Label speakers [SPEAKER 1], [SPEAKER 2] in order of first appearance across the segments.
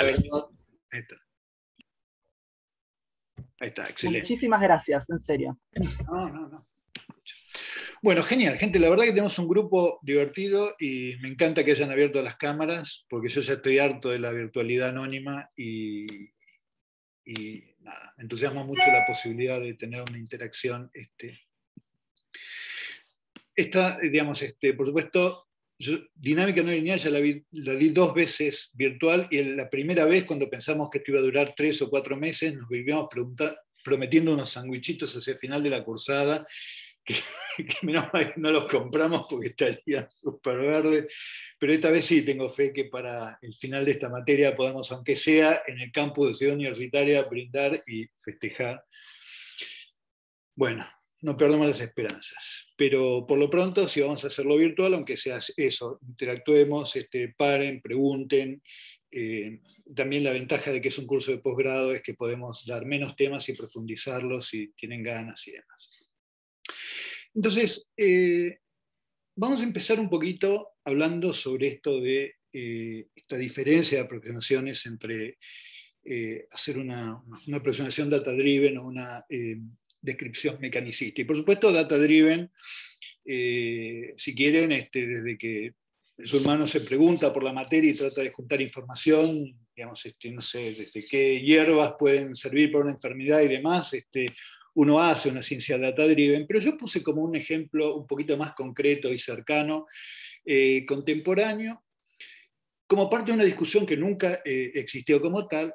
[SPEAKER 1] Ahí está. Ahí está, excelente.
[SPEAKER 2] Muchísimas gracias, en serio.
[SPEAKER 1] No, no, no. Bueno, genial, gente. La verdad que tenemos un grupo divertido y me encanta que hayan abierto las cámaras, porque yo ya estoy harto de la virtualidad anónima y, y nada, me entusiasma mucho la posibilidad de tener una interacción. Este, esta, digamos, este, por supuesto, dinámica no lineal ya la, la, di dos veces virtual y la primera vez cuando pensamos que esto iba a durar tres o cuatro meses, nos vivíamos prometiendo unos sandwichitos hacia el final de la cursada que, no los compramos porque estaría súper verde, pero esta vez sí tengo fe que para el final de esta materia podamos, aunque sea en el campus de Ciudad Universitaria, brindar y festejar. Bueno, no perdamos las esperanzas, pero por lo pronto si vamos a hacerlo virtual, aunque sea eso, interactuemos, este, paren, pregunten. Eh, también la ventaja de que es un curso de posgrado es que podemos dar menos temas y profundizarlos si tienen ganas y demás. Entonces, eh, vamos a empezar un poquito hablando sobre esto de eh, esta diferencia de aproximaciones entre hacer una, aproximación data-driven o una descripción mecanicista. Y por supuesto, data-driven, si quieren, este, desde que el ser humano se pregunta por la materia y trata de juntar información, digamos, este, no sé, desde qué hierbas pueden servir para una enfermedad y demás, este, uno hace una ciencia data-driven, pero yo puse como un ejemplo un poquito más concreto y cercano, eh, contemporáneo, como parte de una discusión que nunca eh, existió como tal,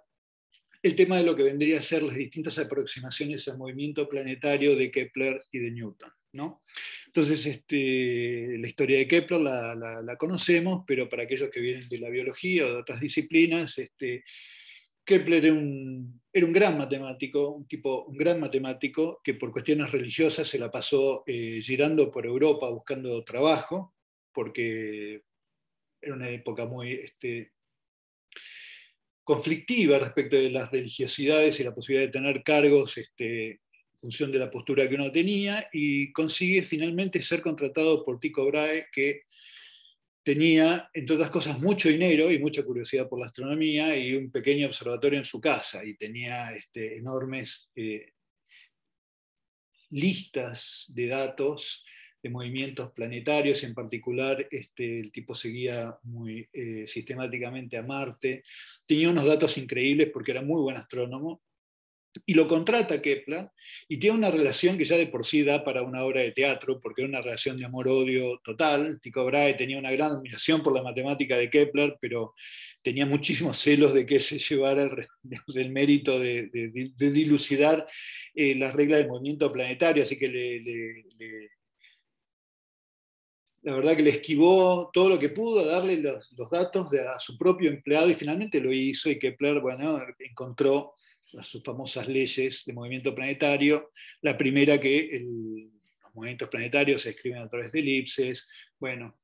[SPEAKER 1] el tema de lo que vendría a ser las distintas aproximaciones al movimiento planetario de Kepler y de Newton. ¿no? Entonces, este, la historia de Kepler la, conocemos, pero para aquellos que vienen de la biología o de otras disciplinas, este, Kepler era un, gran matemático, un, tipo, un gran matemático que por cuestiones religiosas se la pasó eh, girando por Europa buscando trabajo, porque era una época muy este, conflictiva respecto de las religiosidades y la posibilidad de tener cargos este, en función de la postura que uno tenía, y consigue finalmente ser contratado por Tycho Brahe, que tenía, entre otras cosas, mucho dinero y mucha curiosidad por la astronomía y un pequeño observatorio en su casa y tenía este, enormes eh, listas de datos de movimientos planetarios, en particular este, el tipo seguía muy eh, sistemáticamente a Marte, tenía unos datos increíbles porque era muy buen astrónomo y lo contrata Kepler y tiene una relación que ya de por sí da para una obra de teatro, porque era una relación de amor-odio total. Tycho Brahe tenía una gran admiración por la matemática de Kepler, pero tenía muchísimos celos de que se llevara el, mérito de, dilucidar eh, las reglas del movimiento planetario, así que le, la verdad que le esquivó todo lo que pudo, darle los, datos a su propio empleado y finalmente lo hizo y Kepler, bueno, encontró sus famosas leyes de movimiento planetario. La primera que los movimientos planetarios se escriben a través de elipses. Bueno,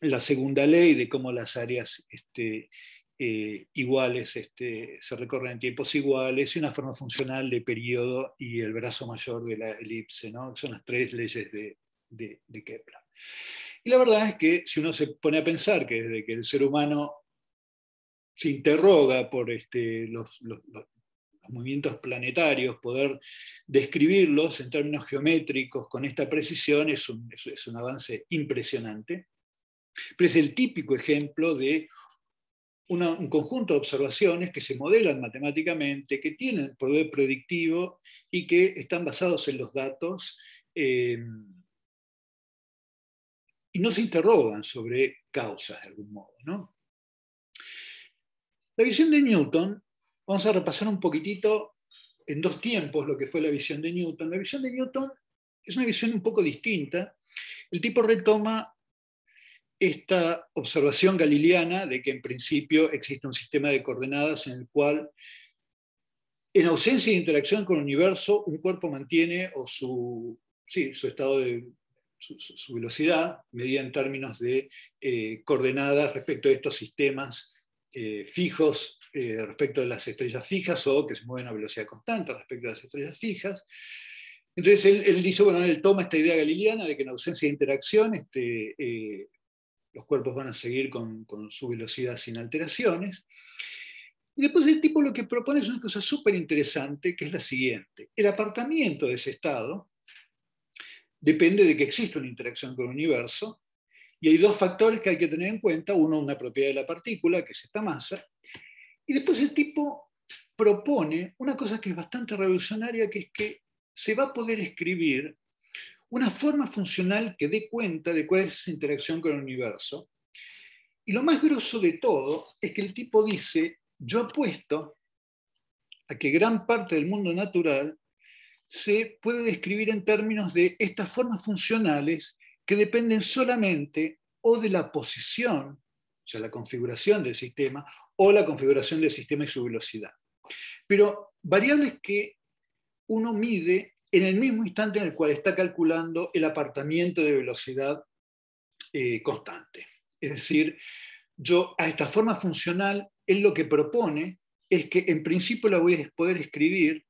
[SPEAKER 1] la segunda ley de cómo las áreas este, eh, iguales este, se recorren en tiempos iguales y una forma funcional de periodo y el brazo mayor de la elipse. ¿no? Son las tres leyes de, Kepler. Y la verdad es que si uno se pone a pensar que desde que el ser humano se interroga por este, los, movimientos planetarios, poder describirlos en términos geométricos con esta precisión es un, es un avance impresionante. Pero es el típico ejemplo de un conjunto de observaciones que se modelan matemáticamente, que tienen poder predictivo y que están basados en los datos eh, y no se interrogan sobre causas de algún modo. ¿no? La visión de Newton Vamos a repasar un poquitito en dos tiempos lo que fue la visión de Newton. La visión de Newton es una visión un poco distinta. El tipo retoma esta observación galileana de que en principio existe un sistema de coordenadas en el cual, en ausencia de interacción con el universo, un cuerpo mantiene o su, su estado de su, velocidad, medida en términos de eh, coordenadas respecto a estos sistemas eh, fijos eh, respecto de las estrellas fijas o que se mueven a velocidad constante respecto a las estrellas fijas. Entonces él, dice, bueno, él toma esta idea galileana de que en ausencia de interacción este, los cuerpos van a seguir con, su velocidad sin alteraciones. Y después el tipo lo que propone es una cosa súper interesante, que es la siguiente. El apartamiento de ese estado depende de que exista una interacción con el universo, y hay dos factores que hay que tener en cuenta. Uno, una propiedad de la partícula, que es esta masa, y después el tipo propone una cosa que es bastante revolucionaria, que es que se va a poder escribir una forma funcional que dé cuenta de cuál es esa interacción con el universo. Y lo más grosso de todo es que el tipo dice, yo apuesto a que gran parte del mundo natural se puede describir en términos de estas formas funcionales que dependen solamente o de la posición, o sea, la configuración del sistema, o la configuración del sistema y su velocidad. Pero variables que uno mide en el mismo instante en el cual está calculando el apartamiento de velocidad eh, constante. Es decir, yo a esta forma funcional, él lo que propone es que en principio la voy a poder escribir,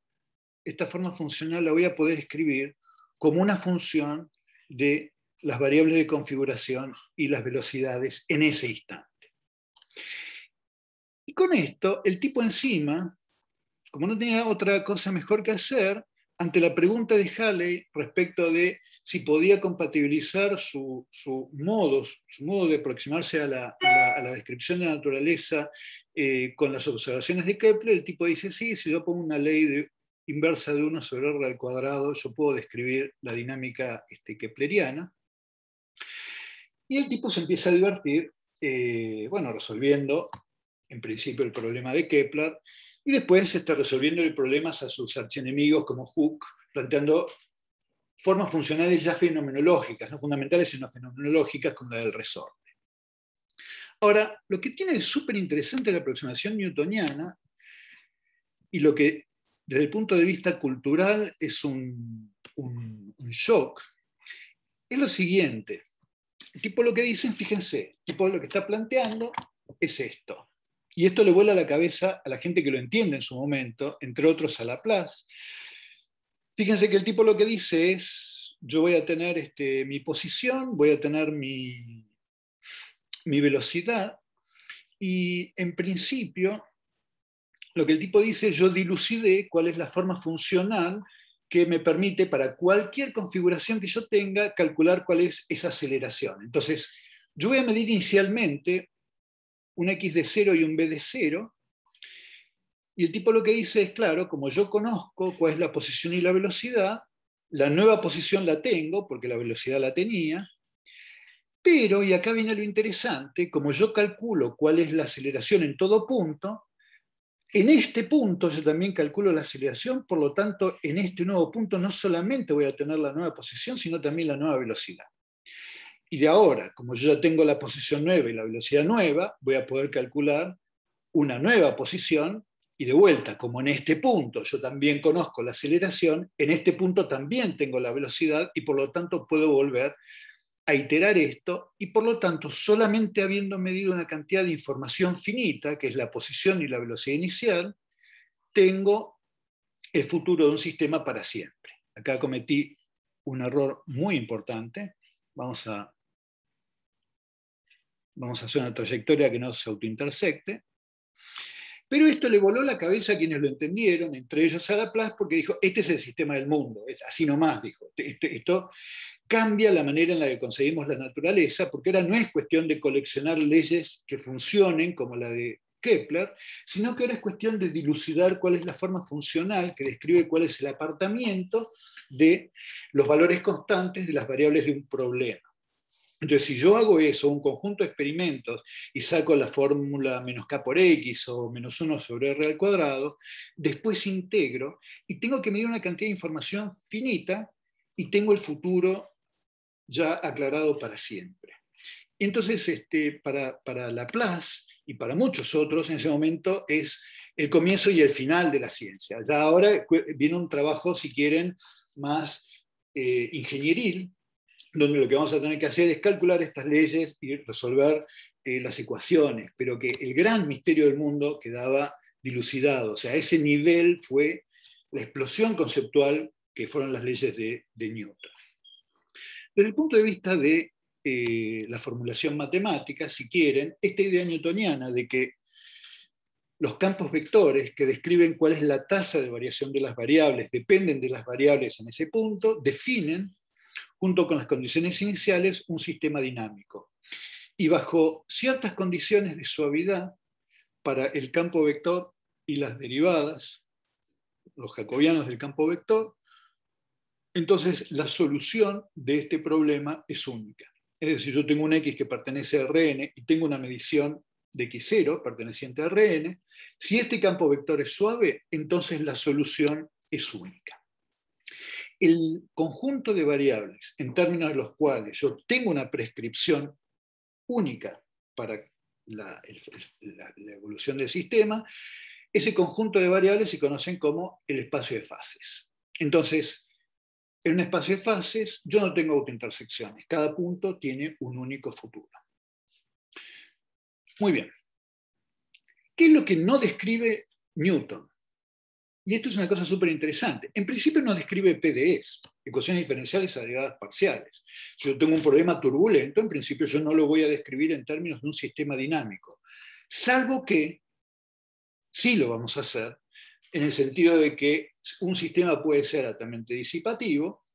[SPEAKER 1] esta forma funcional la voy a poder escribir como una función de las variables de configuración y las velocidades en ese instante. Y con esto, el tipo encima, como no tenía otra cosa mejor que hacer, ante la pregunta de Halley respecto de si podía compatibilizar su, modo, su modo de aproximarse a la, descripción de la naturaleza eh, con las observaciones de Kepler, el tipo dice, sí, si yo pongo una ley inversa de 1 sobre R al cuadrado, yo puedo describir la dinámica este, kepleriana. Y el tipo se empieza a divertir, eh, bueno, resolviendo en principio el problema de Kepler, y después está resolviendo el problema a sus archienemigos como Hooke, planteando formas funcionales ya fenomenológicas, no fundamentales, sino fenomenológicas, como la del resorte. Ahora, lo que tiene súper interesante la aproximación newtoniana, y lo que desde el punto de vista cultural es un, shock, es lo siguiente. El tipo lo que dicen, fíjense, el tipo lo que está planteando es esto. Y esto le vuela a la cabeza a la gente que lo entiende en su momento, entre otros a Laplace. Fíjense que el tipo lo que dice es, yo voy a tener este, mi posición, voy a tener mi velocidad, y en principio lo que el tipo dice, yo dilucidé cuál es la forma funcional que me permite para cualquier configuración que yo tenga calcular cuál es esa aceleración. Entonces, yo voy a medir inicialmente un x de 0 y un b de 0, y el tipo lo que dice es, claro, como yo conozco cuál es la posición y la velocidad, la nueva posición la tengo, porque la velocidad la tenía, pero, y acá viene lo interesante, como yo calculo cuál es la aceleración en todo punto, en este punto yo también calculo la aceleración, por lo tanto, en este nuevo punto no solamente voy a tener la nueva posición, sino también la nueva velocidad. Y de ahora, como yo ya tengo la posición nueva y la velocidad nueva, voy a poder calcular una nueva posición y de vuelta, como en este punto yo también conozco la aceleración, en este punto también tengo la velocidad y por lo tanto puedo volver a iterar esto y por lo tanto solamente habiendo medido una cantidad de información finita, que es la posición y la velocidad inicial, tengo el futuro de un sistema para siempre. Acá cometí un error muy importante. Vamos a, vamos a hacer una trayectoria que no se autointersecte. Pero esto le voló la cabeza a quienes lo entendieron, entre ellos a Laplace, porque dijo, este es el sistema del mundo, así nomás, dijo. Esto, cambia la manera en la que conseguimos la naturaleza, porque ahora no es cuestión de coleccionar leyes que funcionen como la de Kepler, sino que ahora es cuestión de dilucidar cuál es la forma funcional que describe cuál es el apartamiento de los valores constantes de las variables de un problema. Entonces, si yo hago eso, un conjunto de experimentos, y saco la fórmula menos k por x o menos 1 sobre r al cuadrado, después integro y tengo que medir una cantidad de información finita y tengo el futuro ya aclarado para siempre. Entonces, este, para, para Laplace y para muchos otros, en ese momento es el comienzo y el final de la ciencia. Ya ahora viene un trabajo, si quieren, más eh, ingenieril, donde lo que vamos a tener que hacer es calcular estas leyes y resolver eh, las ecuaciones, pero que el gran misterio del mundo quedaba dilucidado. O sea, ese nivel fue la explosión conceptual que fueron las leyes de Newton. Desde el punto de vista de eh, la formulación matemática, si quieren, esta idea newtoniana de que los campos vectores que describen cuál es la tasa de variación de las variables, dependen de las variables en ese punto, definen, junto con las condiciones iniciales, un sistema dinámico. Y bajo ciertas condiciones de suavidad, para el campo vector y las derivadas, los jacobianos del campo vector, entonces la solución de este problema es única. Es decir, yo tengo un X que pertenece a Rn y tengo una medición de X0 perteneciente a Rn. Si este campo vector es suave, entonces la solución es única. El conjunto de variables en términos de los cuales yo tengo una prescripción única para la, evolución del sistema, ese conjunto de variables se conocen como el espacio de fases. Entonces, en un espacio de fases yo no tengo autointersecciones, cada punto tiene un único futuro. Muy bien. ¿Qué es lo que no describe Newton? Y esto es una cosa súper interesante. En principio no describe PDEs, ecuaciones diferenciales agregadas parciales. Si yo tengo un problema turbulento, en principio yo no lo voy a describir en términos de un sistema dinámico, salvo que sí lo vamos a hacer, en el sentido de que un sistema puede ser altamente disipativo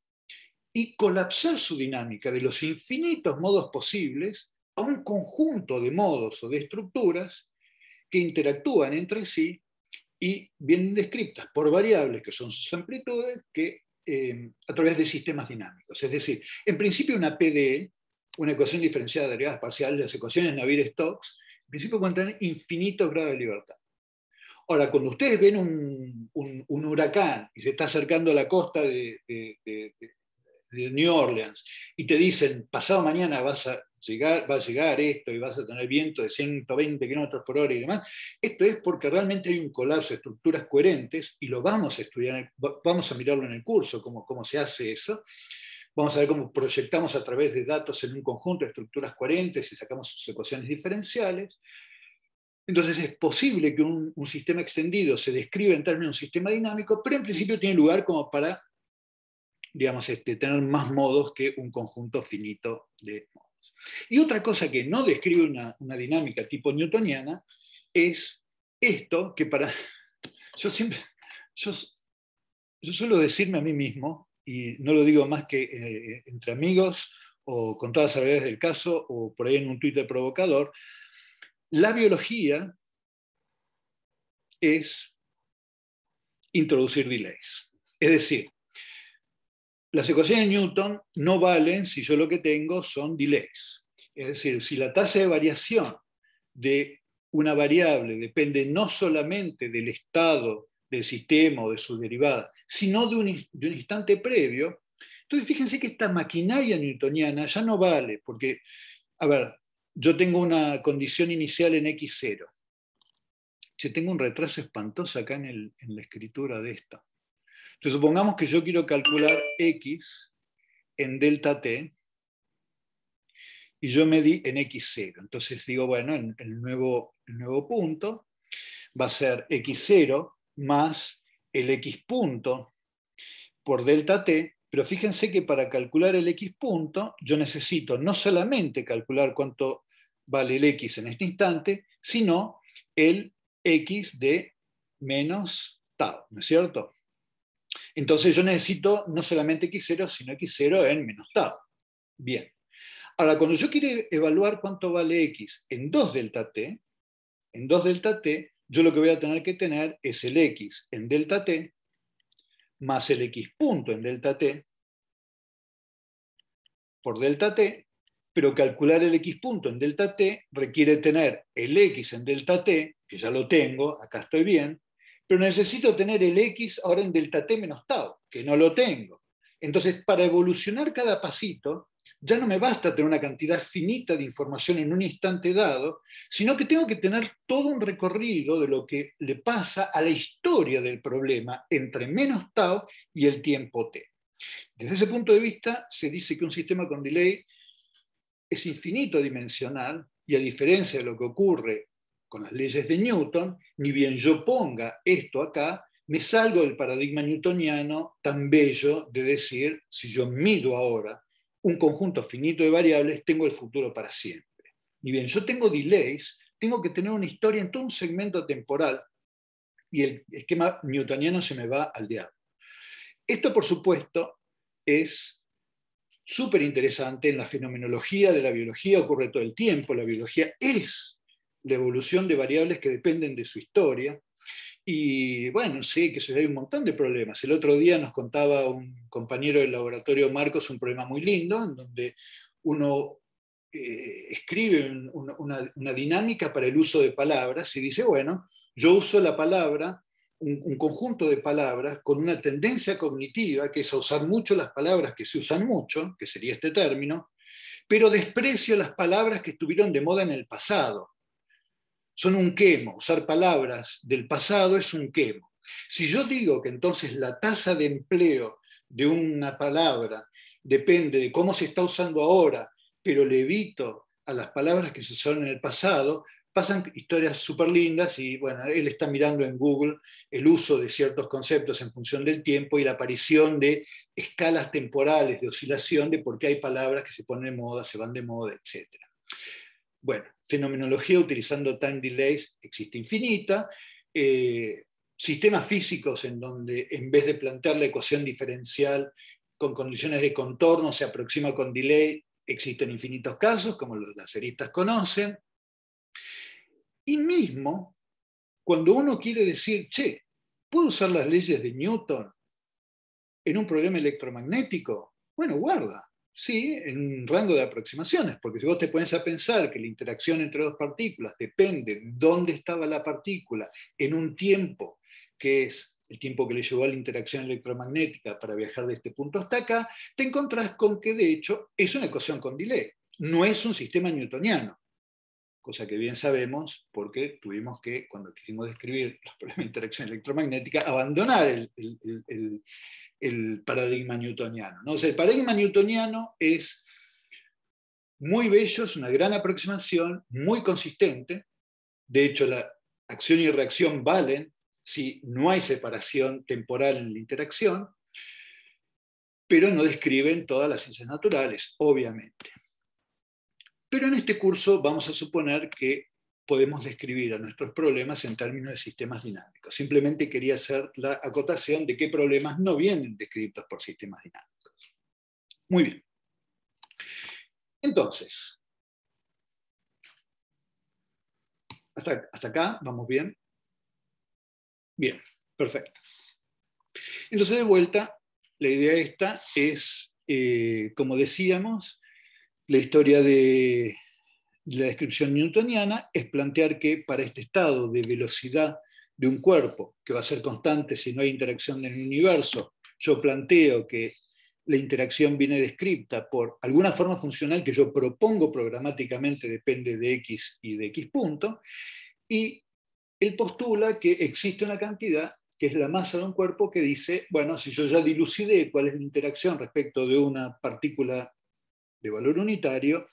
[SPEAKER 1] y colapsar su dinámica de los infinitos modos posibles a un conjunto de modos o de estructuras que interactúan entre sí y vienen descritas por variables que son sus amplitudes que, eh, a través de sistemas dinámicos. Es decir, en principio una PDE, una ecuación diferenciada de derivadas parciales, las ecuaciones Navier-Stokes, en principio contienen infinitos grados de libertad. Ahora, cuando ustedes ven un, huracán y se está acercando a la costa de, New Orleans y te dicen, pasado mañana vas a llegar, va a llegar esto y vas a tener viento de 120 km por hora y demás. Esto es porque realmente hay un colapso de estructuras coherentes y lo vamos a estudiar, vamos a mirarlo en el curso, cómo, cómo se hace eso. Vamos a ver cómo proyectamos a través de datos en un conjunto de estructuras coherentes y sacamos sus ecuaciones diferenciales. Entonces es posible que un, sistema extendido se describa en términos de un sistema dinámico, pero en principio tiene lugar como para, digamos, este, tener más modos que un conjunto finito de modos. Y otra cosa que no describe una, dinámica tipo newtoniana es esto que para... Yo siempre... Yo, suelo decirme a mí mismo, y no lo digo más que eh, entre amigos o con todas las habilidades del caso o por ahí en un Twitter provocador, la biología es introducir delays. Es decir, las ecuaciones de Newton no valen si yo lo que tengo son delays. Es decir, si la tasa de variación de una variable depende no solamente del estado del sistema o de su derivada, sino de un, instante previo, entonces fíjense que esta maquinaria newtoniana ya no vale, porque, a ver, yo tengo una condición inicial en x0. Si tengo un retraso espantoso acá en, la escritura de esta. Entonces, supongamos que yo quiero calcular x en delta t y yo medí en x0. Entonces digo, bueno, el nuevo, el nuevo punto va a ser x0 más el x punto por delta t, pero fíjense que para calcular el x punto yo necesito no solamente calcular cuánto vale el x en este instante, sino el x de menos tau, ¿no es cierto? Entonces yo necesito no solamente x0, sino x0 en menos tau. Bien. Ahora, cuando yo quiero evaluar cuánto vale x en 2 delta t, en 2 delta t, yo lo que voy a tener que tener es el x en delta t más el x punto en delta t por delta t, pero calcular el x punto en delta t requiere tener el x en delta t, que ya lo tengo, acá estoy bien, pero necesito tener el x ahora en delta t menos tau, que no lo tengo. Entonces, para evolucionar cada pasito, ya no me basta tener una cantidad finita de información en un instante dado, sino que tengo que tener todo un recorrido de lo que le pasa a la historia del problema entre menos tau y el tiempo t. Desde ese punto de vista, se dice que un sistema con delay es infinito dimensional y a diferencia de lo que ocurre con las leyes de Newton, ni bien yo ponga esto acá, me salgo del paradigma newtoniano tan bello de decir, si yo mido ahora un conjunto finito de variables, tengo el futuro para siempre. Ni bien yo tengo delays, tengo que tener una historia en todo un segmento temporal y el esquema newtoniano se me va al diablo. Esto, por supuesto, es súper interesante en la fenomenología de la biología, ocurre todo el tiempo, la biología es la evolución de variables que dependen de su historia. Y bueno, sé que hay un montón de problemas. El otro día nos contaba un compañero del laboratorio Marcos un problema muy lindo, en donde uno eh, escribe una, dinámica para el uso de palabras y dice, bueno, yo uso la palabra, un, conjunto de palabras con una tendencia cognitiva, que es a usar mucho las palabras que se usan mucho, que sería este término, pero desprecio las palabras que estuvieron de moda en el pasado. Son un quemo, usar palabras del pasado es un quemo. Si yo digo que entonces la tasa de empleo de una palabra depende de cómo se está usando ahora pero le evito a las palabras que se usaron en el pasado, pasan historias súper lindas y bueno, él está mirando en Google el uso de ciertos conceptos en función del tiempo y la aparición de escalas temporales de oscilación de por qué hay palabras que se ponen de moda, se van de moda, etc. Bueno, fenomenología utilizando time delays existe infinita. Eh, sistemas físicos en donde en vez de plantear la ecuación diferencial con condiciones de contorno se aproxima con delay, Existen infinitos casos, como los laceristas conocen. Y mismo, cuando uno quiere decir, che, ¿puedo usar las leyes de Newton en un problema electromagnético? Bueno, guarda, sí, en un rango de aproximaciones, porque si vos te pones a pensar que la interacción entre dos partículas depende de dónde estaba la partícula en un tiempo que es el tiempo que le llevó a la interacción electromagnética para viajar de este punto hasta acá, te encontrás con que de hecho es una ecuación con delay, no es un sistema newtoniano, cosa que bien sabemos porque tuvimos que, cuando quisimos describir los problemas de interacción electromagnética, abandonar el, paradigma newtoniano. ¿no? el paradigma newtoniano es muy bello, es una gran aproximación, muy consistente, de hecho la acción y reacción valen si no hay separación temporal en la interacción, pero no describen todas las ciencias naturales, obviamente. Pero en este curso vamos a suponer que podemos describir a nuestros problemas en términos de sistemas dinámicos. Simplemente quería hacer la acotación de qué problemas no vienen descritos por sistemas dinámicos. Muy bien. Entonces, hasta, hasta acá, vamos bien. Bien, perfecto. Entonces, de vuelta, la idea esta es, eh, como decíamos, la historia de la descripción newtoniana es plantear que para este estado de velocidad de un cuerpo, que va a ser constante si no hay interacción en el universo, yo planteo que la interacción viene descrita por alguna forma funcional que yo propongo programáticamente, depende de x y de x punto, y él postula que existe una cantidad, que es la masa de un cuerpo, que dice, bueno, si yo ya dilucidé cuál es la interacción respecto de una partícula de valor unitario,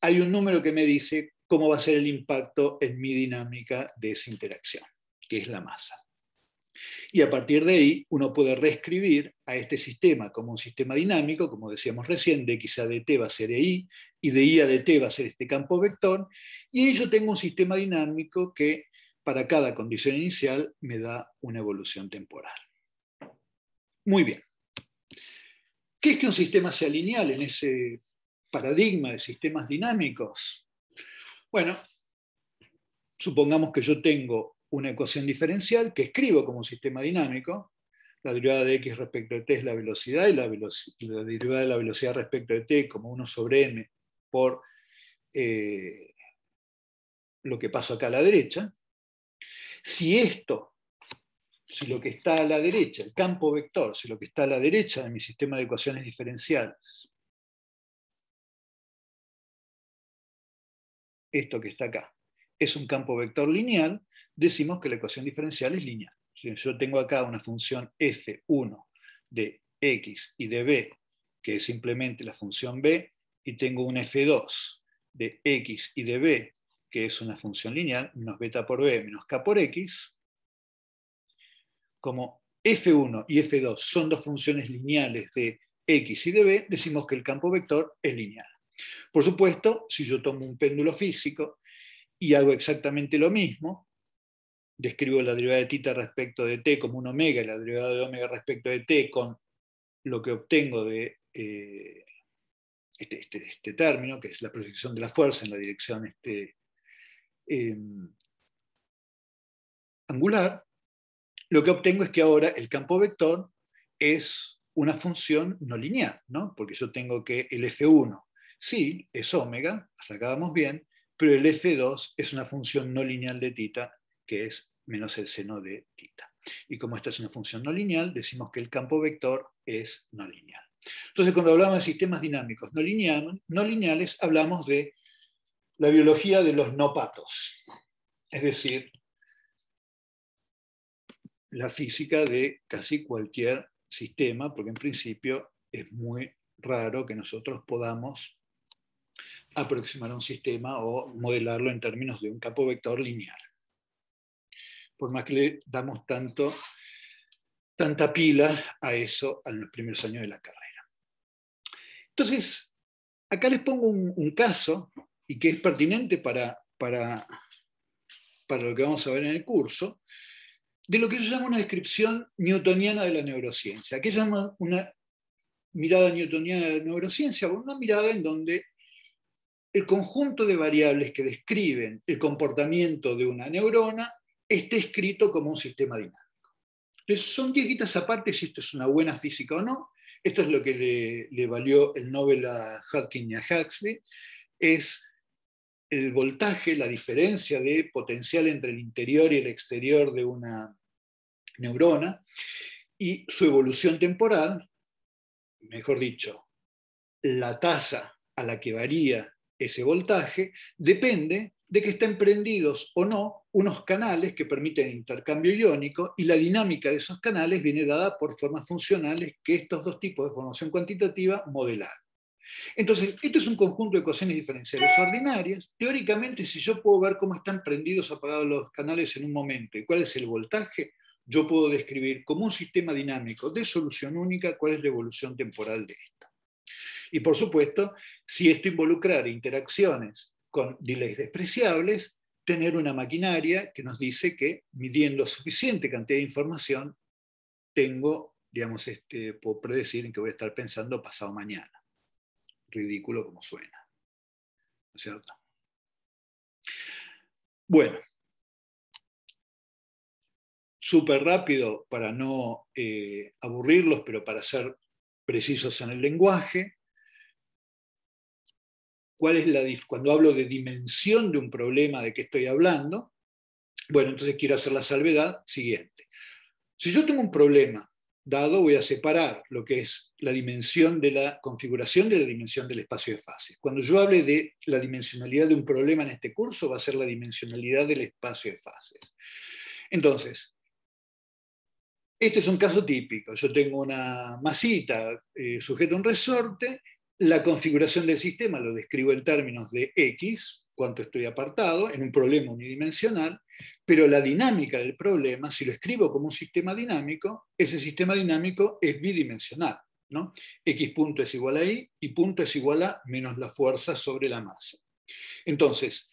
[SPEAKER 1] hay un número que me dice cómo va a ser el impacto en mi dinámica de esa interacción, que es la masa. Y a partir de ahí uno puede reescribir a este sistema como un sistema dinámico, como decíamos recién, de x a dt va a ser EI, y de i a dt va a ser este campo vector, y yo tengo un sistema dinámico que para cada condición inicial me da una evolución temporal. Muy bien. ¿Qué es que un sistema sea lineal en ese paradigma de sistemas dinámicos? Bueno, supongamos que yo tengo una ecuación diferencial que escribo como un sistema dinámico. La derivada de x respecto de t es la velocidad y la, derivada de la velocidad respecto de t como 1 sobre m por eh, lo que paso acá a la derecha. Si esto, si lo que está a la derecha, el campo vector, si lo que está a la derecha de mi sistema de ecuaciones diferenciales, esto que está acá, es un campo vector lineal, decimos que la ecuación diferencial es lineal. Si yo tengo acá una función f1 de x y de b, que es simplemente la función b, y tengo un f2 de x y de b, que es una función lineal, menos beta por b menos k por x, como f1 y f2 son dos funciones lineales de x y de b, decimos que el campo vector es lineal. Por supuesto, si yo tomo un péndulo físico y hago exactamente lo mismo, describo la derivada de tita respecto de t como un omega y la derivada de omega respecto de t con lo que obtengo de eh, este, este, este, término, que es la proyección de la fuerza en la dirección este, em, angular, lo que obtengo es que ahora el campo vector es una función no lineal, ¿no? porque yo tengo que el f1 sí es omega, hasta acá vamos bien, pero el f2 es una función no lineal de tita, que es menos el seno de tita. Y como esta es una función no lineal, decimos que el campo vector es no lineal. Entonces, cuando hablamos de sistemas dinámicos no, no lineales, hablamos de la biología de los no patos, es decir, la física de casi cualquier sistema, porque en principio es muy raro que nosotros podamos aproximar a un sistema o modelarlo en términos de un campo vector lineal. Por más que le damos tanto, tanta pila a eso en los primeros años de la carrera. Entonces, acá les pongo un, caso y que es pertinente para, para, para lo que vamos a ver en el curso, de lo que yo llamo una descripción newtoniana de la neurociencia. ¿Qué llama una mirada newtoniana de la neurociencia? una mirada en donde el conjunto de variables que describen el comportamiento de una neurona esté escrito como un sistema dinámico. Entonces, son diez guitas aparte si esto es una buena física o no, esto es lo que le, valió el Nobel a Harkin y a Huxley, es el voltaje, la diferencia de potencial entre el interior y el exterior de una neurona y su evolución temporal, mejor dicho, la tasa a la que varía ese voltaje, depende de que estén prendidos o no unos canales que permiten intercambio iónico y la dinámica de esos canales viene dada por formas funcionales que estos dos tipos de formación cuantitativa modelaron. Entonces, esto es un conjunto de ecuaciones diferenciales ordinarias. Teóricamente, si yo puedo ver cómo están prendidos o apagados los canales en un momento y cuál es el voltaje, yo puedo describir como un sistema dinámico de solución única cuál es la evolución temporal de esta. Y por supuesto, si esto involucra interacciones con delays despreciables, tener una maquinaria que nos dice que midiendo suficiente cantidad de información, tengo, digamos, este, puedo predecir en qué voy a estar pensando pasado mañana. Ridículo como suena. ¿No es cierto? Bueno, súper rápido para no eh, aburrirlos, pero para ser precisos en el lenguaje cuál es la cuando hablo de dimensión de un problema de qué estoy hablando, bueno, entonces quiero hacer la salvedad siguiente. Si yo tengo un problema dado, voy a separar lo que es la dimensión de la configuración de la dimensión del espacio de fases. Cuando yo hable de la dimensionalidad de un problema en este curso, va a ser la dimensionalidad del espacio de fases. Entonces, este es un caso típico. Yo tengo una masita eh, sujeta a un resorte la configuración del sistema lo describo en términos de X, cuánto estoy apartado, en un problema unidimensional, pero la dinámica del problema, si lo escribo como un sistema dinámico, ese sistema dinámico es bidimensional. ¿no? X punto es igual a Y y punto es igual a menos la fuerza sobre la masa. Entonces,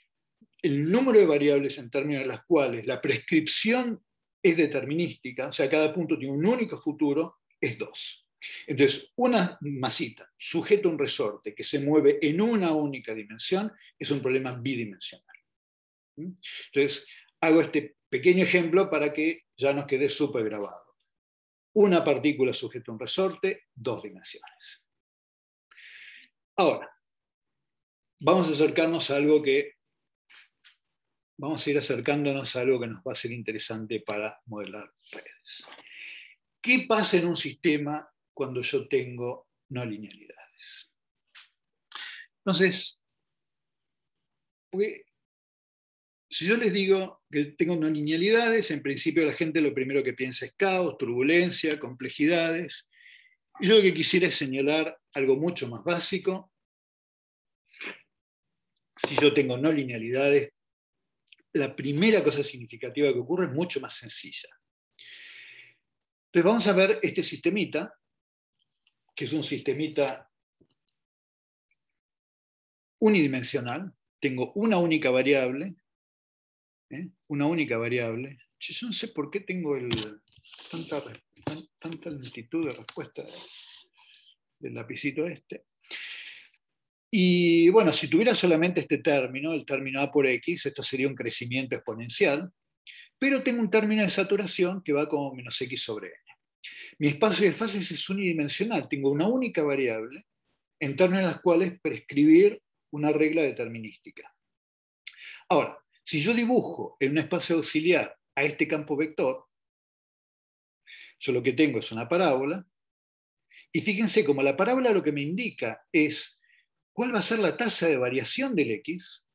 [SPEAKER 1] el número de variables en términos de las cuales la prescripción es determinística, o sea, cada punto tiene un único futuro, es 2. Entonces, una masita sujeta a un resorte que se mueve en una única dimensión es un problema bidimensional. ¿Mm? Entonces, hago este pequeño ejemplo para que ya nos quede súper grabado. Una partícula sujeta a un resorte, dos dimensiones. Ahora, vamos a acercarnos a algo que vamos a ir acercándonos a algo que nos va a ser interesante para modelar redes. ¿Qué pasa en un sistema cuando yo tengo no linealidades. Entonces, si yo les digo que tengo no linealidades, en principio la gente lo primero que piensa es caos, turbulencia, complejidades. Yo lo que quisiera es señalar algo mucho más básico. Si yo tengo no linealidades, la primera cosa significativa que ocurre es mucho más sencilla. Entonces vamos a ver este sistemita que es un sistemita unidimensional, tengo una única variable, ¿eh? una única variable. Yo no sé por qué tengo el, tanta, tanta lentitud de respuesta del lapicito este. Y bueno, si tuviera solamente este término, el término A por X, esto sería un crecimiento exponencial, pero tengo un término de saturación que va como menos X sobre N. Mi espacio de fases es unidimensional, tengo una única variable en términos en las cuales prescribir una regla determinística. Ahora, si yo dibujo en un espacio auxiliar a este campo vector, yo lo que tengo es una parábola, y fíjense, como la parábola lo que me indica es cuál va a ser la tasa de variación del x,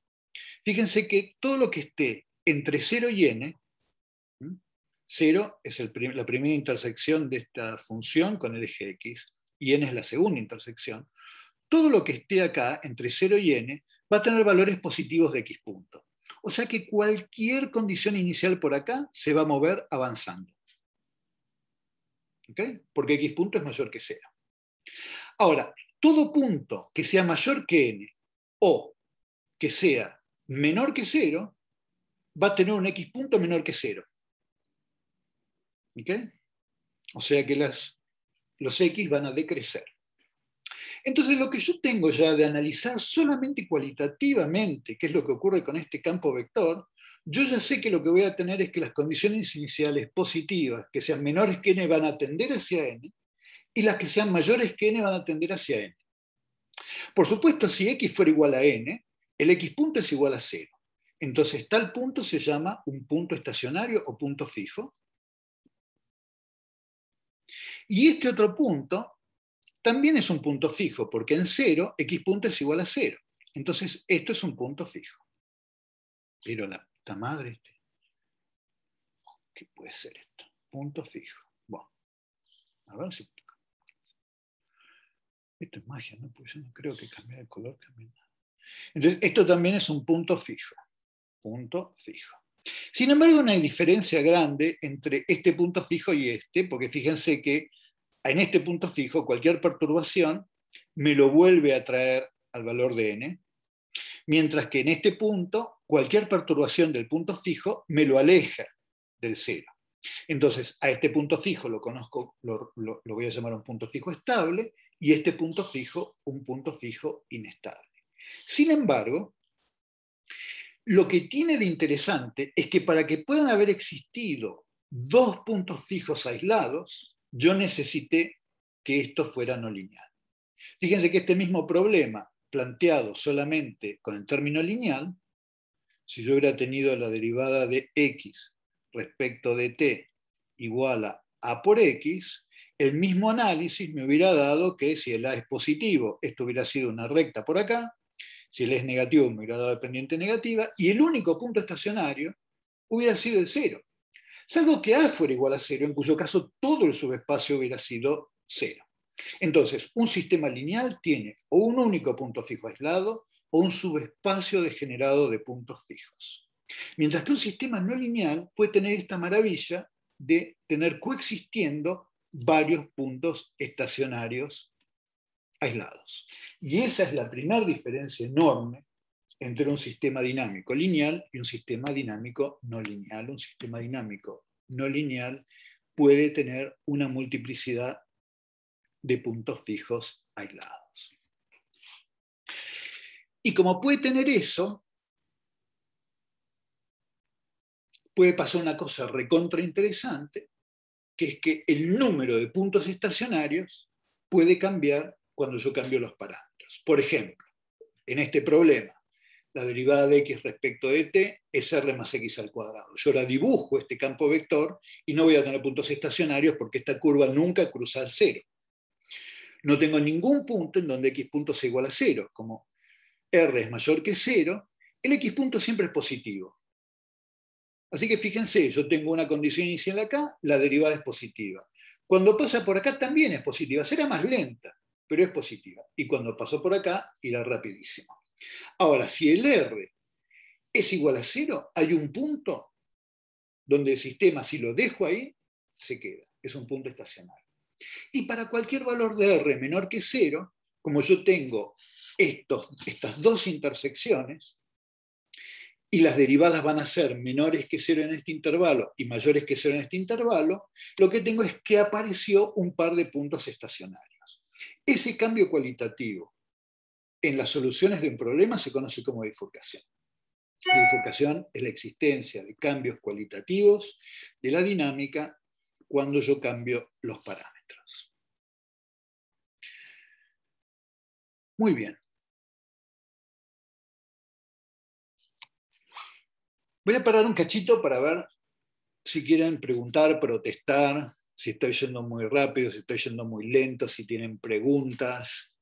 [SPEAKER 1] fíjense que todo lo que esté entre 0 y n, 0 es la primera intersección de esta función con el eje x, y n es la segunda intersección, todo lo que esté acá entre 0 y n va a tener valores positivos de x punto. O sea que cualquier condición inicial por acá se va a mover avanzando. Porque x punto es mayor que 0. Ahora, todo punto que sea mayor que n o que sea menor que 0 va a tener un x punto menor que 0. O sea que los x van a decrecer. Entonces, lo que yo tengo ya de analizar solamente cualitativamente, qué es lo que ocurre con este campo vector, yo ya sé que lo que voy a tener es que las condiciones iniciales positivas, que sean menores que n, van a tender hacia n, y las que sean mayores que n van a tender hacia n. Por supuesto, si x fuera igual a n, el x punto es igual a 0. Entonces, tal punto se llama un punto estacionario o punto fijo. Y este otro punto también es un punto fijo, porque en 0 x punto es igual a 0. Entonces, esto es un punto fijo. Pero la puta madre, este. ¿qué puede ser esto? Punto fijo. Bueno, a ver si. Esto es magia, ¿no? Porque yo no creo que cambiar el color. Entonces, esto también es un punto fijo. Punto fijo. Sin embargo, hay diferencia grande entre este punto fijo y este, porque fíjense que en este punto fijo, cualquier perturbación me lo vuelve a traer al valor de n, mientras que en este punto, cualquier perturbación del punto fijo me lo aleja del cero. Entonces, a este punto fijo lo conozco, lo, lo voy a llamar un punto fijo estable, y este punto fijo un punto fijo inestable. Sin embargo, lo que tiene de interesante es que para que puedan haber existido dos puntos fijos aislados, yo necesité que esto fuera no lineal. Fíjense que este mismo problema planteado solamente con el término lineal, si yo hubiera tenido la derivada de x respecto de t igual a a por x, el mismo análisis me hubiera dado que si el a es positivo, esto hubiera sido una recta por acá, si a es negativo me hubiera dado pendiente negativa, y el único punto estacionario hubiera sido el cero salvo que A fuera igual a cero, en cuyo caso todo el subespacio hubiera sido cero. Entonces, un sistema lineal tiene o un único punto fijo aislado o un subespacio degenerado de puntos fijos. Mientras que un sistema no lineal puede tener esta maravilla de tener coexistiendo varios puntos estacionarios aislados. Y esa es la primera diferencia enorme entre un sistema dinámico lineal y un sistema dinámico no lineal. Un sistema dinámico no lineal puede tener una multiplicidad de puntos fijos aislados. Y como puede tener eso, puede pasar una cosa recontra interesante, que es que el número de puntos estacionarios puede cambiar cuando yo cambio los parámetros. Por ejemplo, en este problema, la derivada de x respecto de t es r más x al cuadrado. Yo ahora dibujo este campo vector y no voy a tener puntos estacionarios porque esta curva nunca cruza el cero. No tengo ningún punto en donde x punto sea igual a cero. Como r es mayor que cero, el x punto siempre es positivo. Así que fíjense, yo tengo una condición inicial acá, la derivada es positiva. Cuando pasa por acá también es positiva, será más lenta, pero es positiva. Y cuando pasó por acá, irá rapidísimo. Ahora, si el R es igual a cero, hay un punto donde el sistema, si lo dejo ahí, se queda. Es un punto estacionario. Y para cualquier valor de R menor que cero, como yo tengo estos, estas dos intersecciones, y las derivadas van a ser menores que cero en este intervalo y mayores que cero en este intervalo, lo que tengo es que apareció un par de puntos estacionarios. Ese cambio cualitativo en las soluciones de un problema se conoce como bifurcación. La bifurcación es la existencia de cambios cualitativos de la dinámica cuando yo cambio los parámetros. Muy bien. Voy a parar un cachito para ver si quieren preguntar, protestar, si estoy yendo muy rápido, si estoy yendo muy lento, si tienen preguntas.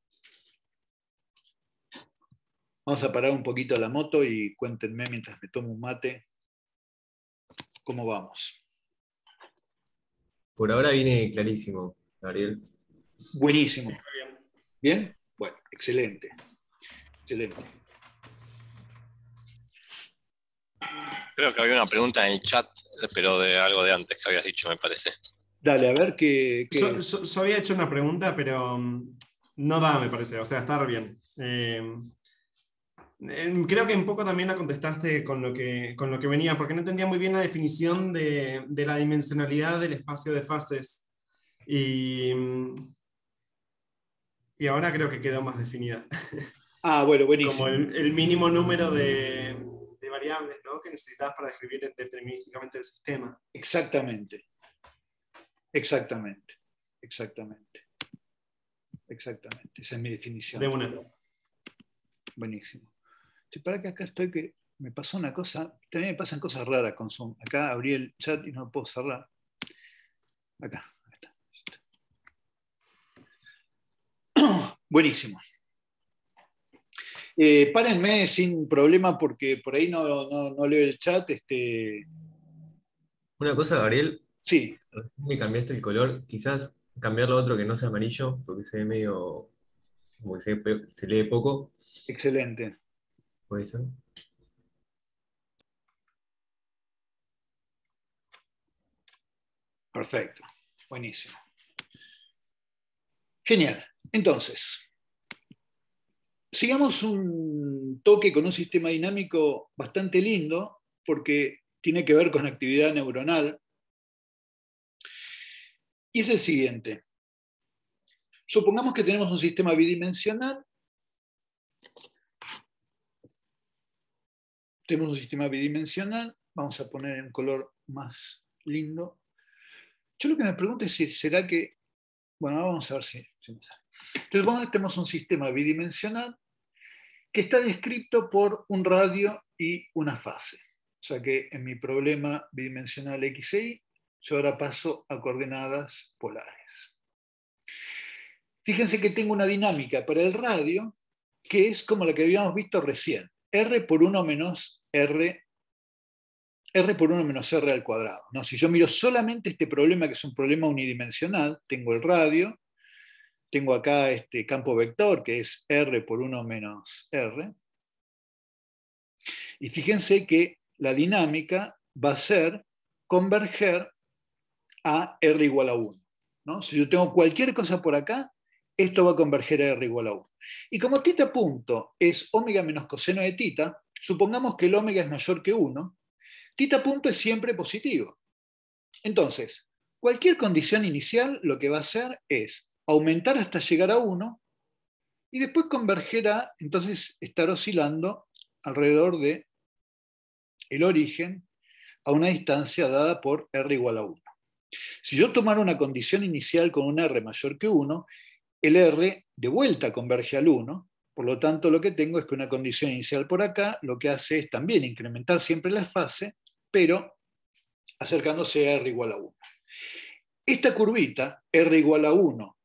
[SPEAKER 1] Vamos a parar un poquito la moto y cuéntenme mientras me tomo un mate cómo vamos.
[SPEAKER 2] Por ahora viene clarísimo, Gabriel.
[SPEAKER 1] Buenísimo. bien. Bueno, excelente. Excelente.
[SPEAKER 3] Creo que había una pregunta en el chat, pero de algo de antes que habías dicho, me parece.
[SPEAKER 1] Dale, a ver qué.
[SPEAKER 4] Yo, había hecho una pregunta, pero mm, no da, me parece. O sea, está bien. Eh, creo que un poco también la contestaste con lo que, con lo que venía, porque no entendía muy bien la definición de, de la dimensionalidad del espacio de fases. Y, mm, y ahora creo que quedó más definida.
[SPEAKER 1] Ah, bueno, buenísimo.
[SPEAKER 4] Como el, el mínimo número de, variables que necesitas para describir determinísticamente el sistema.
[SPEAKER 1] Exactamente. Exactamente. Exactamente. Exactamente. Esa es mi definición.
[SPEAKER 4] De una.
[SPEAKER 1] Buenísimo. Si para que acá estoy que me pasó una cosa, también me pasan cosas raras con Zoom. Acá abrí el chat y no lo puedo cerrar. Acá. Buenísimo. Eh, párenme sin problema porque por ahí no, leo el chat. Este...
[SPEAKER 2] Una cosa, Gabriel.
[SPEAKER 1] Sí.
[SPEAKER 2] Me cambiaste el color, quizás cambiarlo a otro que no sea amarillo, porque se ve medio. como que se, lee poco.
[SPEAKER 1] Excelente.
[SPEAKER 2] ¿Puede ser?
[SPEAKER 1] Perfecto. Buenísimo. Genial. Entonces, sigamos un toque con un sistema dinámico bastante lindo, porque tiene que ver con actividad neuronal. Y es el siguiente. Supongamos que tenemos un sistema bidimensional. Tenemos un sistema bidimensional. Vamos a poner en color más lindo. Yo lo que me pregunto es si será que... Bueno, vamos a ver si, me sale. Entonces, tenemos un sistema bidimensional que está descrito por un radio y una fase. O sea que en mi problema bidimensional X e Y, yo ahora paso a coordenadas polares. Fíjense que tengo una dinámica para el radio que es como la que habíamos visto recién. R por 1 menos R, R por 1 menos R al cuadrado. ¿no? Si yo miro solamente este problema, que es un problema unidimensional, tengo el radio, tengo acá este campo vector que es R por 1 menos R. Y fíjense que la dinámica va a ser converger a R igual a 1. ¿no? Si yo tengo cualquier cosa por acá, esto va a converger a R igual a 1. Y como tita punto es omega menos coseno de tita, supongamos que el omega es mayor que 1, tita punto es siempre positivo. Entonces, cualquier condición inicial lo que va a hacer es aumentar hasta llegar a 1 y después converger a, entonces, estar oscilando alrededor de el origen a una distancia dada por r igual a 1. Si yo tomara una condición inicial con un r mayor que 1, el r de vuelta converge al 1, por lo tanto lo que tengo es que una condición inicial por acá lo que hace es también incrementar siempre la fase, pero acercándose a r igual a 1. Esta curvita, r igual a 1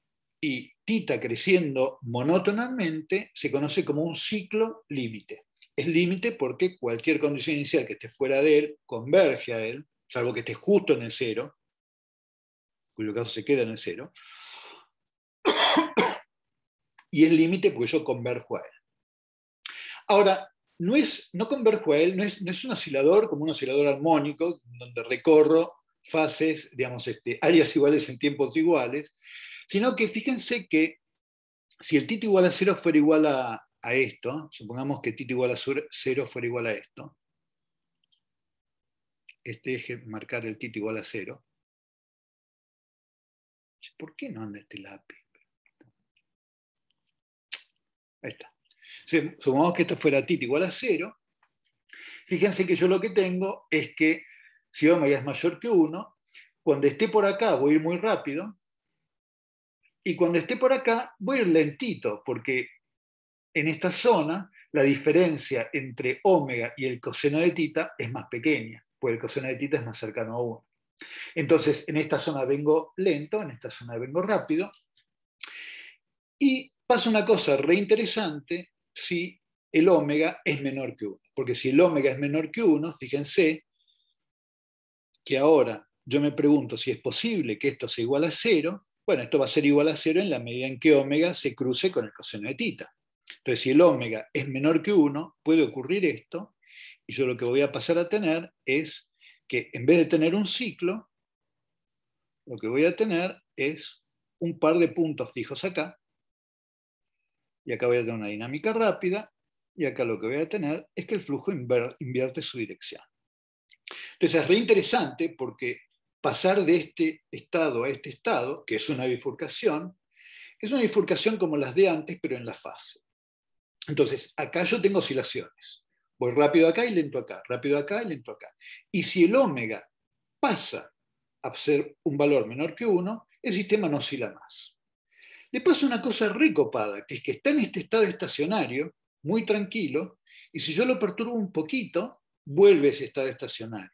[SPEAKER 1] y tita creciendo monótonamente se conoce como un ciclo límite. Es límite porque cualquier condición inicial que esté fuera de él converge a él, salvo que esté justo en el cero, cuyo caso se queda en el cero, y es límite porque yo converjo a él. Ahora, no, es, no converjo a él, no es, no es un oscilador como un oscilador armónico, donde recorro fases, digamos, este, áreas iguales en tiempos iguales, Sino que fíjense que si el tito igual a cero fuera igual a, esto, supongamos que tito igual a cero fuera igual a esto, este eje, marcar el tita igual a cero. ¿Por qué no anda este lápiz? Ahí está. Supongamos que esto fuera tita igual a cero. Fíjense que yo lo que tengo es que si omega es mayor que 1, cuando esté por acá voy a ir muy rápido, y cuando esté por acá voy a ir lentito, porque en esta zona la diferencia entre omega y el coseno de tita es más pequeña, porque el coseno de tita es más cercano a 1. Entonces, en esta zona vengo lento, en esta zona vengo rápido. Y pasa una cosa re interesante si el omega es menor que 1. Porque si el omega es menor que 1, fíjense que ahora yo me pregunto si es posible que esto sea igual a 0. Bueno, esto va a ser igual a 0 en la medida en que omega se cruce con el coseno de tita. Entonces, si el omega es menor que 1, puede ocurrir esto, y yo lo que voy a pasar a tener es que en vez de tener un ciclo, lo que voy a tener es un par de puntos fijos acá, y acá voy a tener una dinámica rápida, y acá lo que voy a tener es que el flujo invierte su dirección. Entonces es re interesante porque pasar de este estado a este estado, que es una bifurcación, es una bifurcación como las de antes, pero en la fase. Entonces, acá yo tengo oscilaciones. Voy rápido acá y lento acá, rápido acá y lento acá. Y si el omega pasa a ser un valor menor que 1, el sistema no oscila más. Le pasa una cosa recopada, que es que está en este estado estacionario, muy tranquilo, y si yo lo perturbo un poquito, vuelve a ese estado estacionario.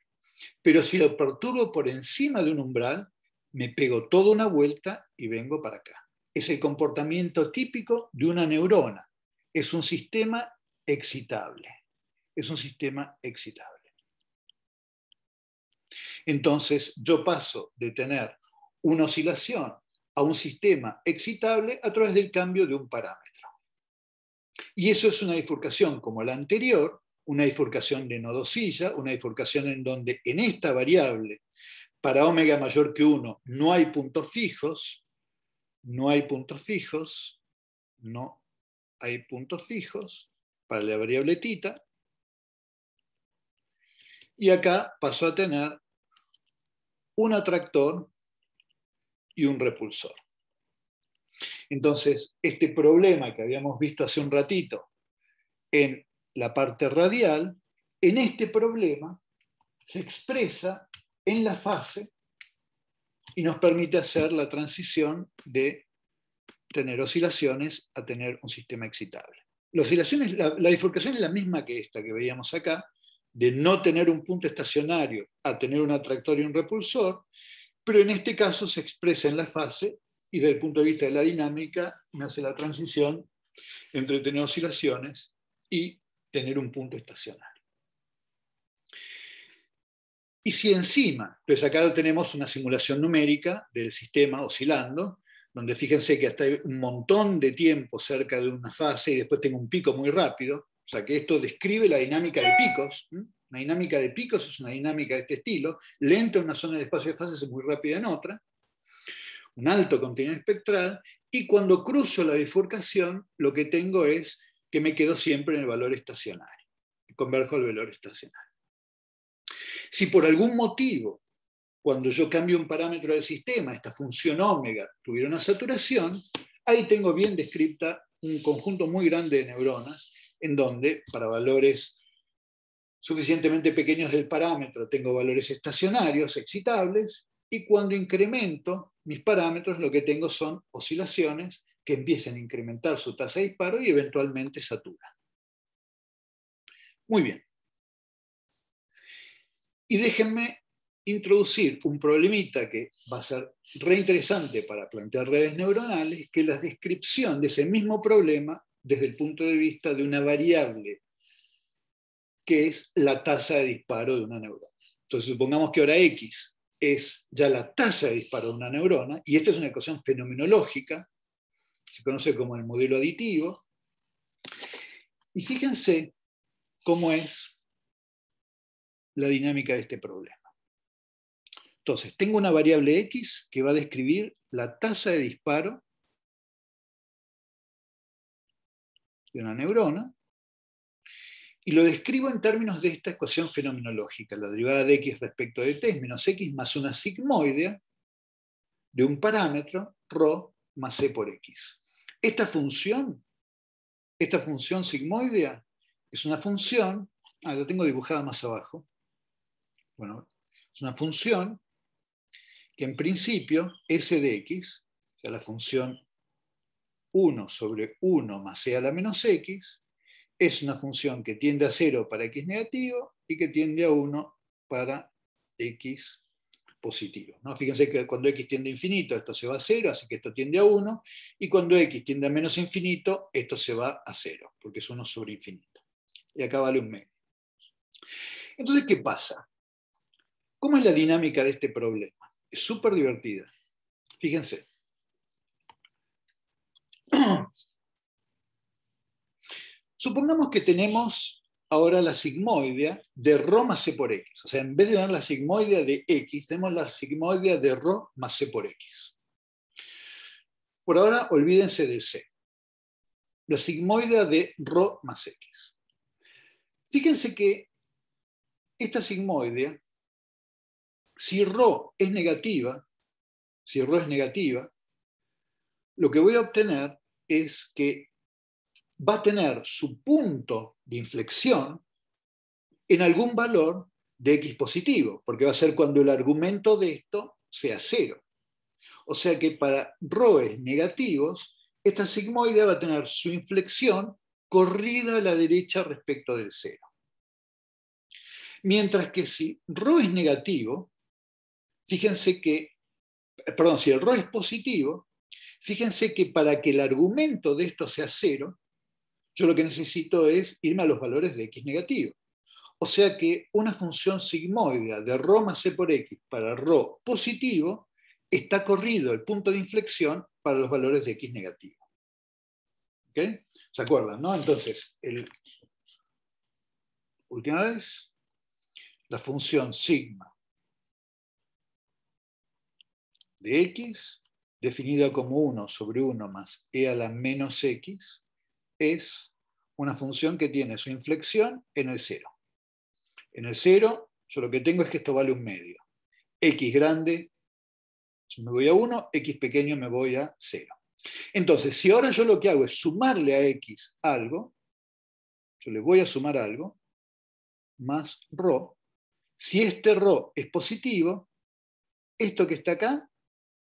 [SPEAKER 1] Pero si lo perturbo por encima de un umbral, me pego toda una vuelta y vengo para acá. Es el comportamiento típico de una neurona es un sistema excitable. Es un sistema excitable. Entonces, yo paso de tener una oscilación a un sistema excitable a través del cambio de un parámetro. Y eso es una bifurcación como la anterior, una bifurcación de nodosilla, una bifurcación en donde en esta variable, para omega mayor que 1, no hay puntos fijos, no hay puntos fijos, no hay puntos fijos para la variable tita. Y acá pasó a tener un atractor y un repulsor. Entonces, este problema que habíamos visto hace un ratito en la parte radial, en este problema se expresa en la fase y nos permite hacer la transición de tener oscilaciones a tener un sistema excitable. La, oscilación la, la bifurcación es la misma que esta que veíamos acá, de no tener un punto estacionario a tener un atractor y un repulsor, pero en este caso se expresa en la fase y desde el punto de vista de la dinámica me hace la transición entre tener oscilaciones y tener un punto estacionario. Y si encima, pues acá tenemos una simulación numérica del sistema oscilando, donde fíjense que hasta hay un montón de tiempo cerca de una fase y después tengo un pico muy rápido. O sea que esto describe la dinámica de picos. Una dinámica de picos es una dinámica de este estilo, lenta en una zona del espacio de fases y muy rápida en otra. Un alto continuo espectral. Y cuando cruzo la bifurcación, lo que tengo es que me quedo siempre en el valor estacionario. Converjo al valor estacionario. Si por algún motivo cuando yo cambio un parámetro del sistema, esta función omega tuviera una saturación, ahí tengo bien descripta un conjunto muy grande de neuronas, en donde para valores suficientemente pequeños del parámetro tengo valores estacionarios, excitables, y cuando incremento mis parámetros lo que tengo son oscilaciones que empiezan a incrementar su tasa de disparo y eventualmente saturan. Muy bien. Y déjenme introducir un problemita que va a ser reinteresante para plantear redes neuronales, que es la descripción de ese mismo problema desde el punto de vista de una variable que es la tasa de disparo de una neurona. Entonces, supongamos que ahora X es ya la tasa de disparo de una neurona, y esta es una ecuación fenomenológica, se conoce como el modelo aditivo, y fíjense cómo es la dinámica de este problema. Entonces, tengo una variable x que va a describir la tasa de disparo de una neurona y lo describo en términos de esta ecuación fenomenológica. La derivada de x respecto de t es menos x más una sigmoidea de un parámetro, ρ más c por x. Esta función, esta función sigmoidea, es una función, ah, lo tengo dibujada más abajo, bueno, es una función que en principio s de x, o sea, la función 1 sobre 1 más c a la menos x, es una función que tiende a 0 para x negativo y que tiende a 1 para x positivo. ¿no? Fíjense que cuando x tiende a infinito, esto se va a 0, así que esto tiende a 1, y cuando x tiende a menos infinito, esto se va a 0, porque es 1 sobre infinito. Y acá vale un medio. Entonces, ¿qué pasa? ¿Cómo es la dinámica de este problema? Es súper divertida. Fíjense. Supongamos que tenemos ahora la sigmoidea de Rho más C por X. O sea, en vez de tener la sigmoidea de X, tenemos la sigmoidea de Rho más C por X. Por ahora, olvídense de C. La sigmoidea de Rho más X. Fíjense que esta sigmoidea, si Rho es negativa, si Rho es negativa, lo que voy a obtener es que va a tener su punto de inflexión en algún valor de x positivo, porque va a ser cuando el argumento de esto sea cero. O sea que para roes negativos, esta sigmoide va a tener su inflexión corrida a la derecha respecto del cero. Mientras que si ρ es negativo, fíjense que, perdón, si el ρ es positivo, fíjense que para que el argumento de esto sea cero, yo lo que necesito es irme a los valores de x negativo. O sea que una función sigmoidea de ρ más c por x para ρ positivo está corrido el punto de inflexión para los valores de x negativo. ¿Se acuerdan? No? Entonces, el, última vez, la función sigma de x, definida como 1 sobre 1 más e a la menos x, es una función que tiene su inflexión en el cero. En el cero, yo lo que tengo es que esto vale un medio. x grande, me voy a 1, x pequeño me voy a 0. Entonces, si ahora yo lo que hago es sumarle a x algo, yo le voy a sumar algo, más ρ, si este ρ es positivo, esto que está acá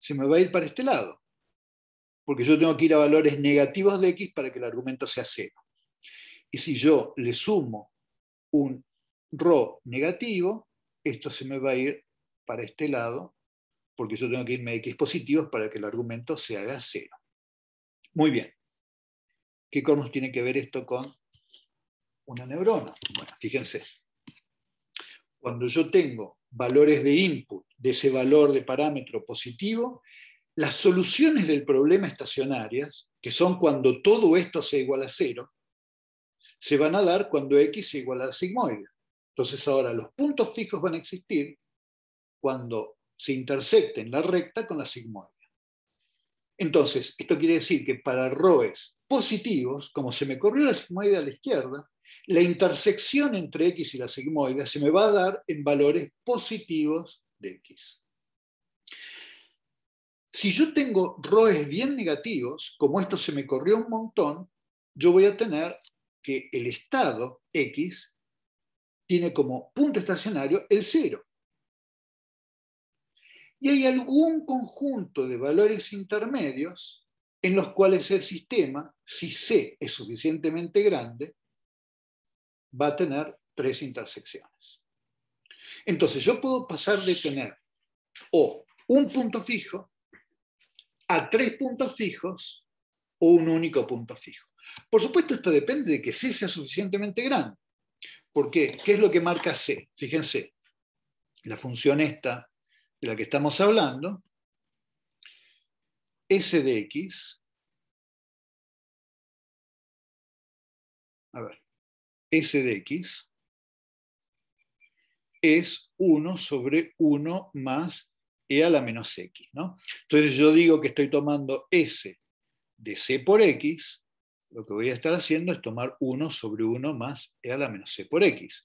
[SPEAKER 1] se me va a ir para este lado porque yo tengo que ir a valores negativos de x para que el argumento sea cero. Y si yo le sumo un ρ negativo, esto se me va a ir para este lado, porque yo tengo que irme a x positivos para que el argumento se haga cero. Muy bien. ¿Qué cornos tiene que ver esto con una neurona? Bueno, fíjense. Cuando yo tengo valores de input de ese valor de parámetro positivo, las soluciones del problema estacionarias, que son cuando todo esto se igual a cero, se van a dar cuando x se iguala a sigmoide. Entonces ahora los puntos fijos van a existir cuando se intersecten la recta con la sigmoide. Entonces, esto quiere decir que para ρ's positivos, como se me corrió la sigmoide a la izquierda, la intersección entre x y la sigmoide se me va a dar en valores positivos de x. Si yo tengo ROEs bien negativos, como esto se me corrió un montón, yo voy a tener que el estado X tiene como punto estacionario el cero. Y hay algún conjunto de valores intermedios en los cuales el sistema, si C es suficientemente grande, va a tener tres intersecciones. Entonces yo puedo pasar de tener o un punto fijo a tres puntos fijos o un único punto fijo. Por supuesto, esto depende de que C sea suficientemente grande. ¿Por qué? ¿Qué es lo que marca C? Fíjense, la función esta de la que estamos hablando, S de X, a ver, S de X es 1 sobre 1 más e a la menos x. ¿no? Entonces yo digo que estoy tomando s de c por x, lo que voy a estar haciendo es tomar 1 sobre 1 más e a la menos c por x.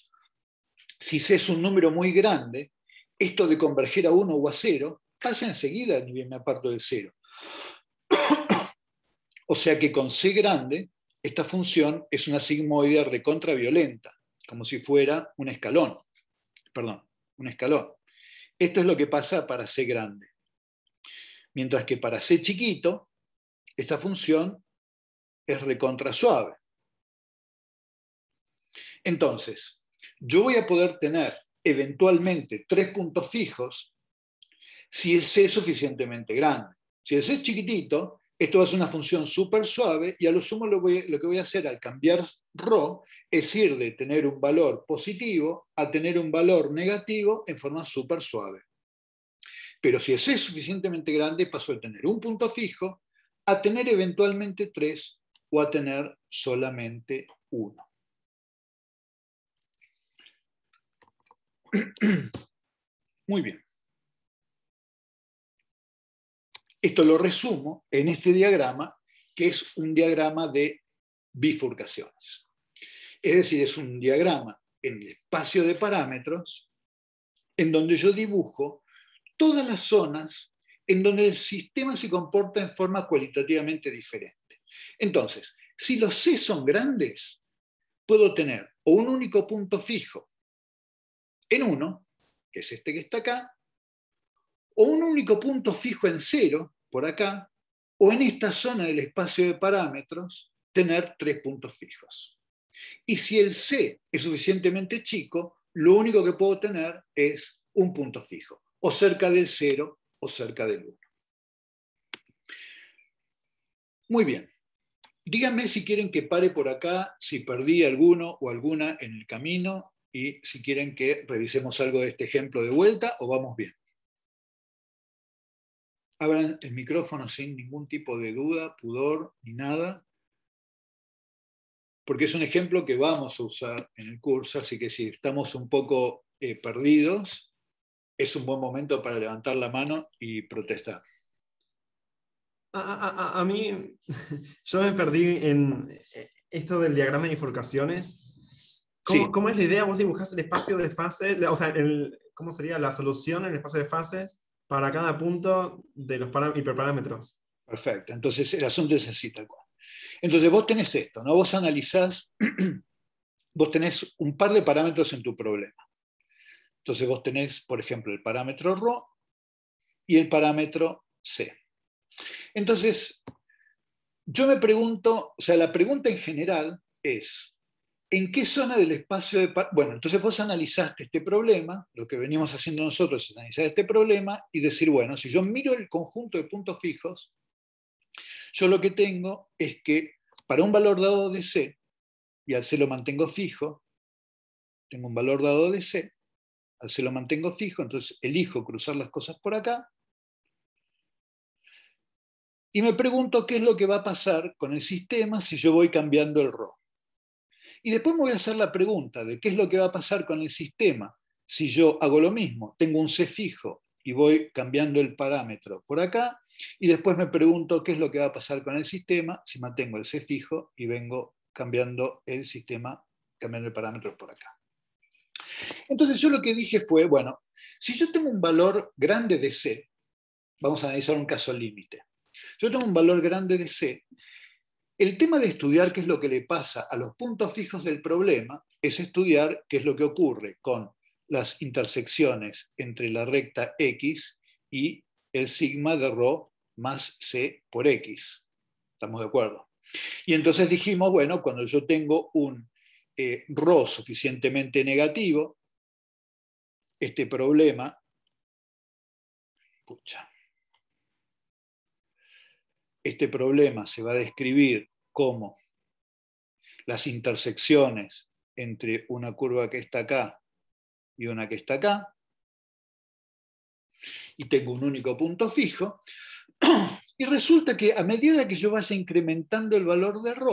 [SPEAKER 1] Si c es un número muy grande, esto de converger a 1 o a 0 pasa enseguida ni bien me aparto del 0. o sea que con c grande, esta función es una sigmoide recontraviolenta, como si fuera un escalón. Perdón, un escalón. Esto es lo que pasa para c grande. Mientras que para c chiquito, esta función es recontra suave. Entonces, yo voy a poder tener eventualmente tres puntos fijos si el C es suficientemente grande. Si el C es chiquitito, esto va a ser una función súper suave y a lo sumo lo, que voy a hacer al cambiar ρ es ir de tener un valor positivo a tener un valor negativo en forma súper suave. Pero si C es suficientemente grande, paso de tener un punto fijo a tener eventualmente tres o a tener solamente uno. Muy bien. Esto lo resumo en este diagrama, que es un diagrama de bifurcaciones. Es decir, es un diagrama en el espacio de parámetros en donde yo dibujo todas las zonas en donde el sistema se comporta en forma cualitativamente diferente. Entonces, si los C son grandes, puedo tener o un único punto fijo en 1, que es este que está acá, o un único punto fijo en 0, por acá, o en esta zona del espacio de parámetros, tener tres puntos fijos. Y si el C es suficientemente chico, lo único que puedo tener es un punto fijo, o cerca del 0 o cerca del 1. Muy bien. Díganme si quieren que pare por acá, si perdí alguno o alguna en el camino y si quieren que revisemos algo de este ejemplo de vuelta o vamos bien. Abran el micrófono sin ningún tipo de duda, pudor ni nada, porque es un ejemplo que vamos a usar en el curso, así que si estamos un poco eh, perdidos, es un buen momento para levantar la mano y protestar.
[SPEAKER 4] A, mí, yo me perdí en eh, esto del diagrama de bifurcaciones. ¿Cómo, es la idea? Vos dibujás el espacio de fases, o sea, ¿cómo sería la solución en el espacio de fases para cada punto de los hiperparámetros?
[SPEAKER 1] Perfecto, entonces el asunto es así tal cual. Entonces vos tenés esto, ¿no? Vos analizás, vos tenés un par de parámetros en tu problema. Entonces vos tenés, por ejemplo, el parámetro ρ y el parámetro C. Entonces, yo me pregunto, o sea, la pregunta en general es, ¿en qué zona del espacio de... Bueno, entonces vos analizaste este problema, lo que venimos haciendo nosotros es analizar este problema y decir, bueno, si yo miro el conjunto de puntos fijos, yo lo que tengo es que para un valor dado de C, y al C lo mantengo fijo, tengo un valor dado de C, al C lo mantengo fijo, entonces elijo cruzar las cosas por acá, y me pregunto qué es lo que va a pasar con el sistema si yo voy cambiando el RO. Y después me voy a hacer la pregunta de qué es lo que va a pasar con el sistema si yo hago lo mismo, tengo un C fijo y voy cambiando el parámetro por acá, y después me pregunto qué es lo que va a pasar con el sistema si mantengo el C fijo y vengo cambiando el sistema, cambiando el parámetro por acá. Entonces yo lo que dije fue, bueno, si yo tengo un valor grande de C, vamos a analizar un caso límite yo tengo un valor grande de C. El tema de estudiar qué es lo que le pasa a los puntos fijos del problema es estudiar qué es lo que ocurre con las intersecciones entre la recta X y el sigma de ρ más C por X. ¿Estamos de acuerdo? Y entonces dijimos, bueno, cuando yo tengo un eh, ρ suficientemente negativo, este problema, pucha, este problema se va a describir como las intersecciones entre una curva que está acá y una que está acá, y tengo un único punto fijo, y resulta que a medida que yo vaya incrementando el valor de ρ,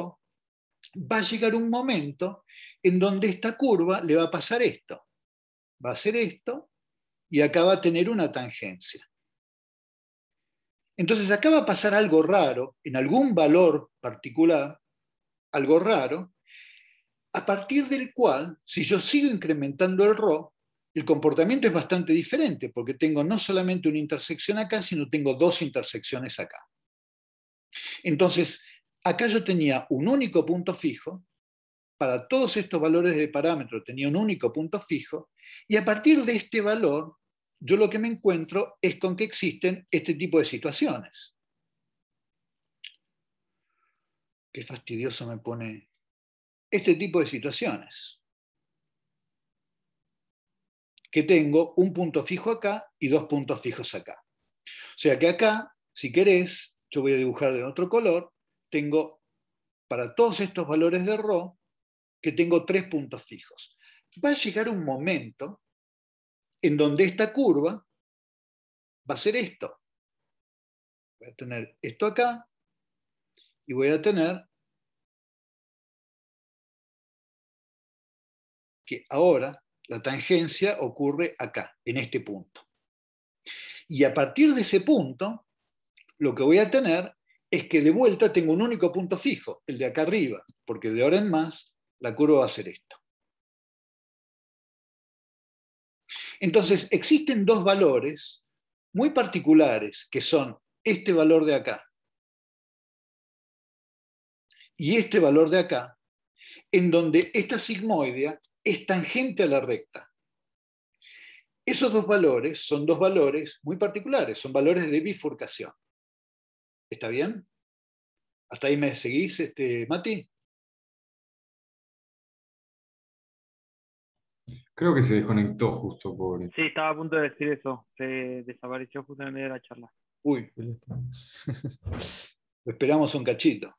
[SPEAKER 1] va a llegar un momento en donde esta curva le va a pasar esto. Va a hacer esto y acá va a tener una tangencia. Entonces acá va a pasar algo raro en algún valor particular algo raro, a partir del cual, si yo sigo incrementando el RO, el comportamiento es bastante diferente, porque tengo no solamente una intersección acá, sino tengo dos intersecciones acá. Entonces, acá yo tenía un único punto fijo, para todos estos valores de parámetro tenía un único punto fijo, y a partir de este valor, yo lo que me encuentro es con que existen este tipo de situaciones. Qué fastidioso me pone este tipo de situaciones. Que tengo un punto fijo acá y dos puntos fijos acá. O sea que acá, si querés, yo voy a dibujar de otro color, tengo para todos estos valores de ρ que tengo tres puntos fijos. Va a llegar un momento en donde esta curva va a ser esto. Voy a tener esto acá y voy a tener que ahora la tangencia ocurre acá, en este punto. Y a partir de ese punto, lo que voy a tener es que de vuelta tengo un único punto fijo, el de acá arriba, porque de ahora en más la curva va a ser esto. Entonces, existen dos valores muy particulares, que son este valor de acá y este valor de acá, en donde esta sigmoidea es tangente a la recta. Esos dos valores son dos valores muy particulares, son valores de bifurcación. ¿Está bien? ¿Hasta ahí me seguís, este, Mati?
[SPEAKER 5] Creo que se desconectó justo, pobre.
[SPEAKER 6] Sí, estaba a punto de decir eso. Se desapareció justo en el medio de la charla.
[SPEAKER 1] Uy. Esperamos un cachito.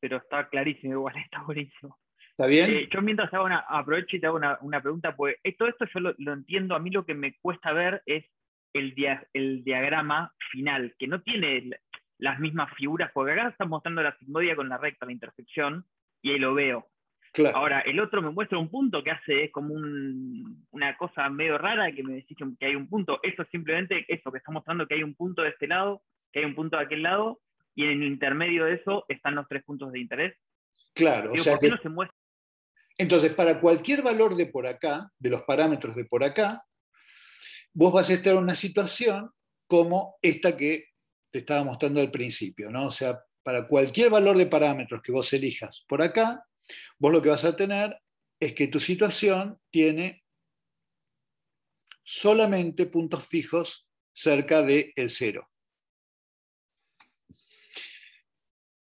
[SPEAKER 6] Pero está clarísimo, igual está buenísimo.
[SPEAKER 1] ¿Está bien?
[SPEAKER 6] Eh, yo mientras hago una, aprovecho y te hago una, pregunta, pues todo esto yo lo, entiendo, a mí lo que me cuesta ver es el, el diagrama final, que no tiene las mismas figuras, porque acá está mostrando la sigmodia con la recta, la intersección, y ahí lo veo. Ahora, el otro me muestra un punto que hace como una cosa medio rara que me decís que hay un punto. Eso es simplemente eso, que está mostrando que hay un punto de este lado, que hay un punto de aquel lado, y en el intermedio de eso están los tres puntos de interés.
[SPEAKER 1] Claro, o sea no se muestra? Entonces, para cualquier valor de por acá, de los parámetros de por acá, vos vas a estar en una situación como esta que te estaba mostrando al principio, ¿no? O sea, para cualquier valor de parámetros que vos elijas por acá, vos lo que vas a tener es que tu situación tiene solamente puntos fijos cerca del cero.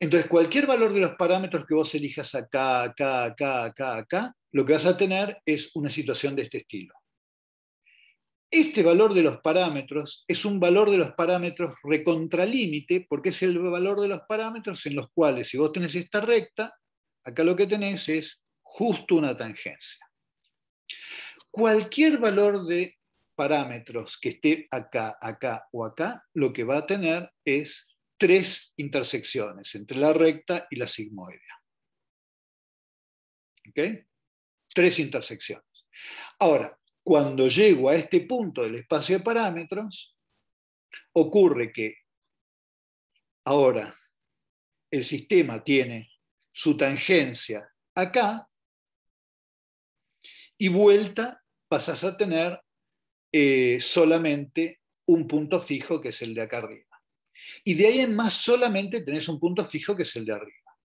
[SPEAKER 1] Entonces, cualquier valor de los parámetros que vos elijas acá, acá, acá, acá, acá, lo que vas a tener es una situación de este estilo. Este valor de los parámetros es un valor de los parámetros recontralímite, porque es el valor de los parámetros en los cuales, si vos tenés esta recta, acá lo que tenés es justo una tangencia. Cualquier valor de parámetros que esté acá, acá o acá, lo que va a tener es tres intersecciones entre la recta y la sigmoidea. ¿Ok? Tres intersecciones. Ahora, cuando llego a este punto del espacio de parámetros, ocurre que ahora el sistema tiene su tangencia acá y vuelta pasas a tener eh, solamente un punto fijo que es el de acá arriba. Y de ahí en más solamente tenés un punto fijo que es el de arriba.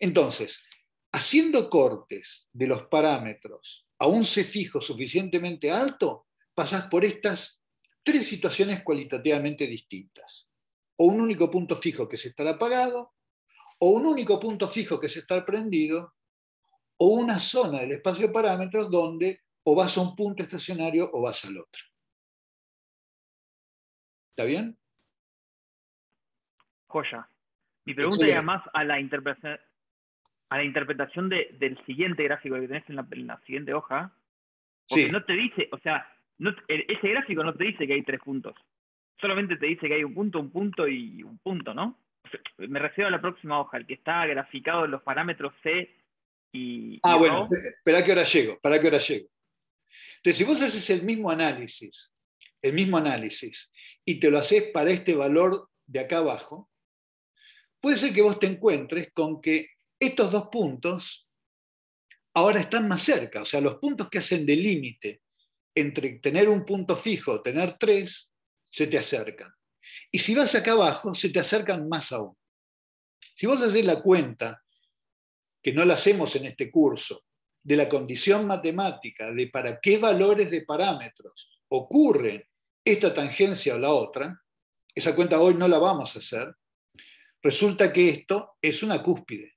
[SPEAKER 1] Entonces, haciendo cortes de los parámetros a un C fijo suficientemente alto, pasás por estas tres situaciones cualitativamente distintas. O un único punto fijo que es estar apagado, o un único punto fijo que es estar prendido, o una zona del espacio de parámetros donde o vas a un punto estacionario o vas al otro. ¿Está bien?
[SPEAKER 6] joya. Mi pregunta es más a la interpretación, a la interpretación del siguiente gráfico que tenés en la, siguiente hoja. Porque no te dice, o sea, ese gráfico no te dice que hay tres puntos. Solamente te dice que hay un punto, un punto y un punto, ¿no? Me refiero a la próxima hoja, el que está graficado en los parámetros C y.
[SPEAKER 1] Ah, bueno, espera que ahora llego, espera que ahora llego. Entonces, si vos haces el mismo análisis, el mismo análisis, y te lo haces para este valor de acá abajo, puede ser que vos te encuentres con que estos dos puntos ahora están más cerca, o sea, los puntos que hacen de límite entre tener un punto fijo o tener tres, se te acercan. Y si vas acá abajo, se te acercan más aún. Si vos haces la cuenta, que no la hacemos en este curso, de la condición matemática de para qué valores de parámetros ocurren esta tangencia o la otra, esa cuenta hoy no la vamos a hacer, resulta que esto es una cúspide.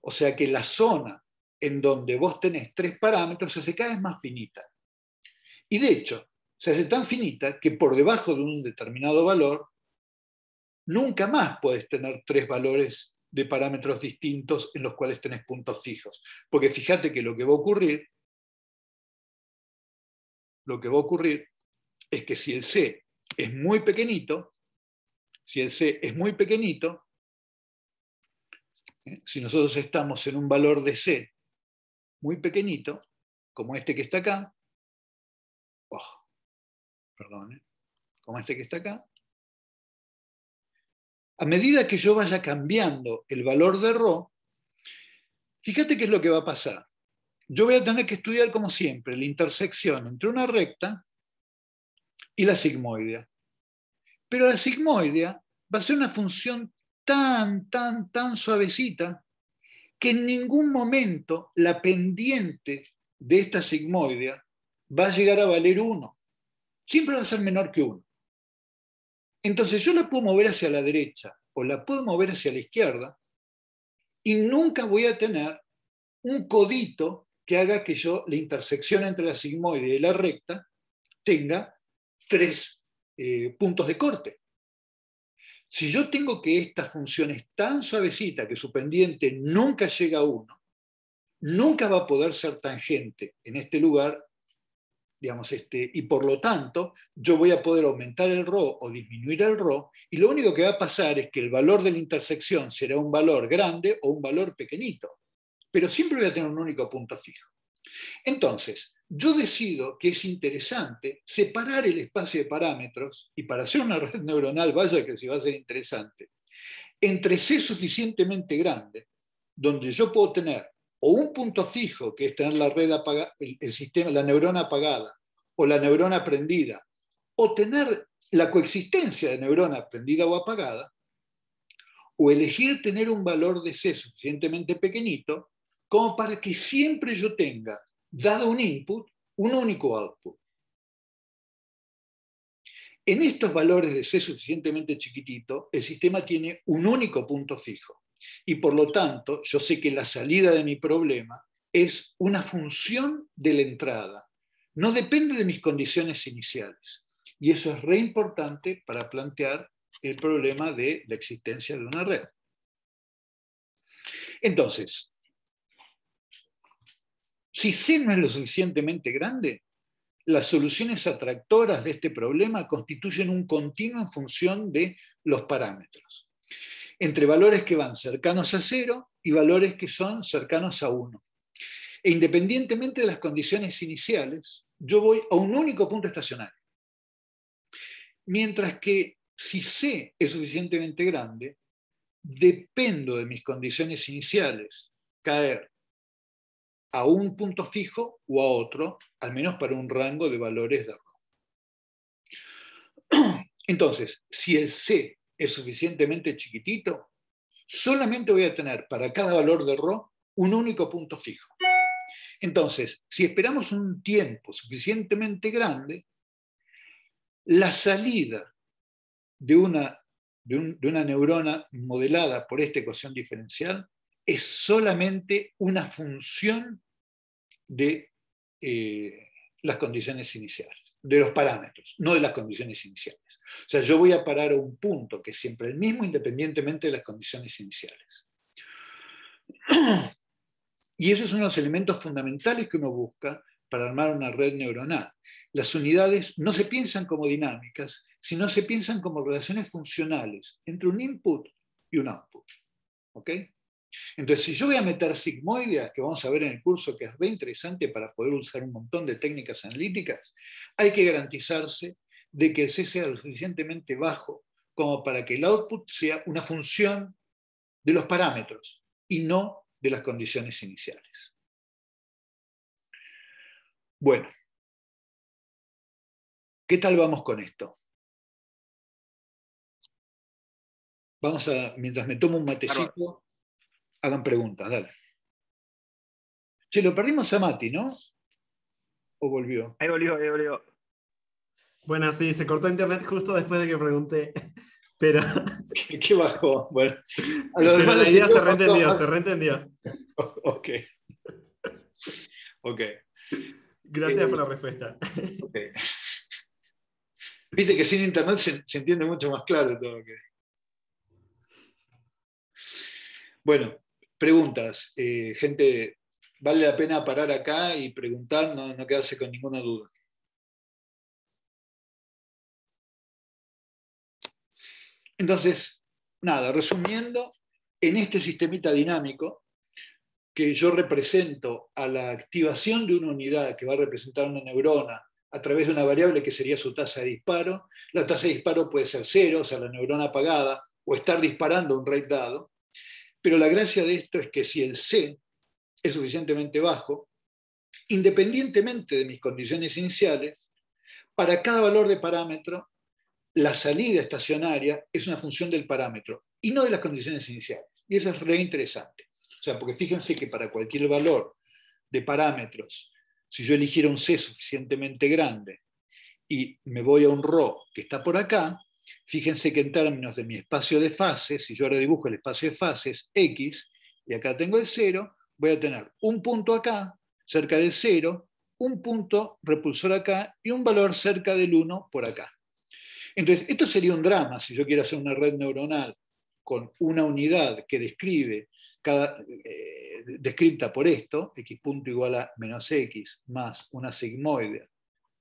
[SPEAKER 1] O sea que la zona en donde vos tenés tres parámetros se hace cada más finita. Y de hecho, se hace tan finita que por debajo de un determinado valor, nunca más puedes tener tres valores de parámetros distintos en los cuales tenés puntos fijos. Porque fíjate que lo que va a ocurrir, lo que va a ocurrir es que si el C es muy pequeñito, si el C es muy pequeñito, ¿eh? si nosotros estamos en un valor de C muy pequeñito, como este que está acá, oh, perdón, ¿eh? como este que está acá, a medida que yo vaya cambiando el valor de ρ, fíjate qué es lo que va a pasar. Yo voy a tener que estudiar, como siempre, la intersección entre una recta y la sigmoidea. Pero la sigmoidea va a ser una función tan, tan, tan suavecita que en ningún momento la pendiente de esta sigmoidea va a llegar a valer 1. Siempre va a ser menor que 1. Entonces yo la puedo mover hacia la derecha o la puedo mover hacia la izquierda y nunca voy a tener un codito que haga que yo la intersección entre la sigmoide y la recta tenga tres eh, puntos de corte. Si yo tengo que esta función es tan suavecita que su pendiente nunca llega a 1, nunca va a poder ser tangente en este lugar, digamos, este, y por lo tanto yo voy a poder aumentar el ρ o disminuir el ρ, y lo único que va a pasar es que el valor de la intersección será un valor grande o un valor pequeñito, pero siempre voy a tener un único punto fijo. Entonces, yo decido que es interesante separar el espacio de parámetros, y para hacer una red neuronal, vaya que si va a ser interesante, entre C suficientemente grande, donde yo puedo tener o un punto fijo, que es tener la red apagada, el, sistema, la neurona apagada, o la neurona prendida, o tener la coexistencia de neurona prendida o apagada, o elegir tener un valor de C suficientemente pequeñito, como para que siempre yo tenga dado un input, un único output. En estos valores de C suficientemente chiquitito, el sistema tiene un único punto fijo. Y por lo tanto, yo sé que la salida de mi problema es una función de la entrada. No depende de mis condiciones iniciales. Y eso es re importante para plantear el problema de la existencia de una red. Entonces, si C no es lo suficientemente grande, las soluciones atractoras de este problema constituyen un continuo en función de los parámetros, entre valores que van cercanos a cero y valores que son cercanos a uno. E independientemente de las condiciones iniciales, yo voy a un único punto estacionario. Mientras que si C es suficientemente grande, dependo de mis condiciones iniciales, caer a un punto fijo o a otro, al menos para un rango de valores de ρ. Entonces, si el C es suficientemente chiquitito, solamente voy a tener para cada valor de ρ un único punto fijo. Entonces, si esperamos un tiempo suficientemente grande, la salida de una, de, una neurona modelada por esta ecuación diferencial es solamente una función de eh, las condiciones iniciales, de los parámetros, no de las condiciones iniciales. O sea, yo voy a parar a un punto que es siempre el mismo independientemente de las condiciones iniciales. Y esos son los elementos fundamentales que uno busca para armar una red neuronal. Las unidades no se piensan como dinámicas, sino se piensan como relaciones funcionales entre un input y un output. ¿Ok? Entonces, si yo voy a meter sigmoides, que vamos a ver en el curso, que es re interesante para poder usar un montón de técnicas analíticas, hay que garantizarse de que el C sea lo suficientemente bajo como para que el output sea una función de los parámetros y no de las condiciones iniciales. Bueno, ¿qué tal vamos con esto? Vamos a, mientras me tomo un matecito, hagan preguntas, dale. Che, lo perdimos a Mati, ¿no? ¿O volvió?
[SPEAKER 6] Ahí volvió, ahí volvió.
[SPEAKER 4] Bueno, sí, se cortó internet justo después de que pregunté. Pero,
[SPEAKER 1] ¿Qué bajó? Bueno, a
[SPEAKER 4] pero la idea se
[SPEAKER 1] bajó.
[SPEAKER 4] reentendió, se reentendió.
[SPEAKER 1] Ok. Ok.
[SPEAKER 4] Gracias por la respuesta.
[SPEAKER 1] Viste que sin internet se, se entiende mucho más claro todo lo que. Bueno, preguntas. Eh, gente, vale la pena parar acá y preguntar, no, no quedarse con ninguna duda. Entonces, nada, resumiendo, en este sistemita dinámico, que yo represento a la activación de una unidad que va a representar una neurona a través de una variable que sería su tasa de disparo, la tasa de disparo puede ser cero, o sea, la neurona apagada, o estar disparando un rate dado, pero la gracia de esto es que si el C es suficientemente bajo, independientemente de mis condiciones iniciales, para cada valor de parámetro, la salida estacionaria es una función del parámetro y no de las condiciones iniciales. Y eso es re interesante. O sea, porque fíjense que para cualquier valor de parámetros, si yo eligiera un C suficientemente grande y me voy a un RO que está por acá, fíjense que en términos de mi espacio de fases, si yo ahora dibujo el espacio de fases X, y acá tengo el 0, voy a tener un punto acá, cerca del 0, un punto repulsor acá y un valor cerca del 1 por acá. Entonces, esto sería un drama si yo quiero hacer una red neuronal con una unidad que describe cada, eh, descripta por esto, x punto igual a menos x más una sigmoide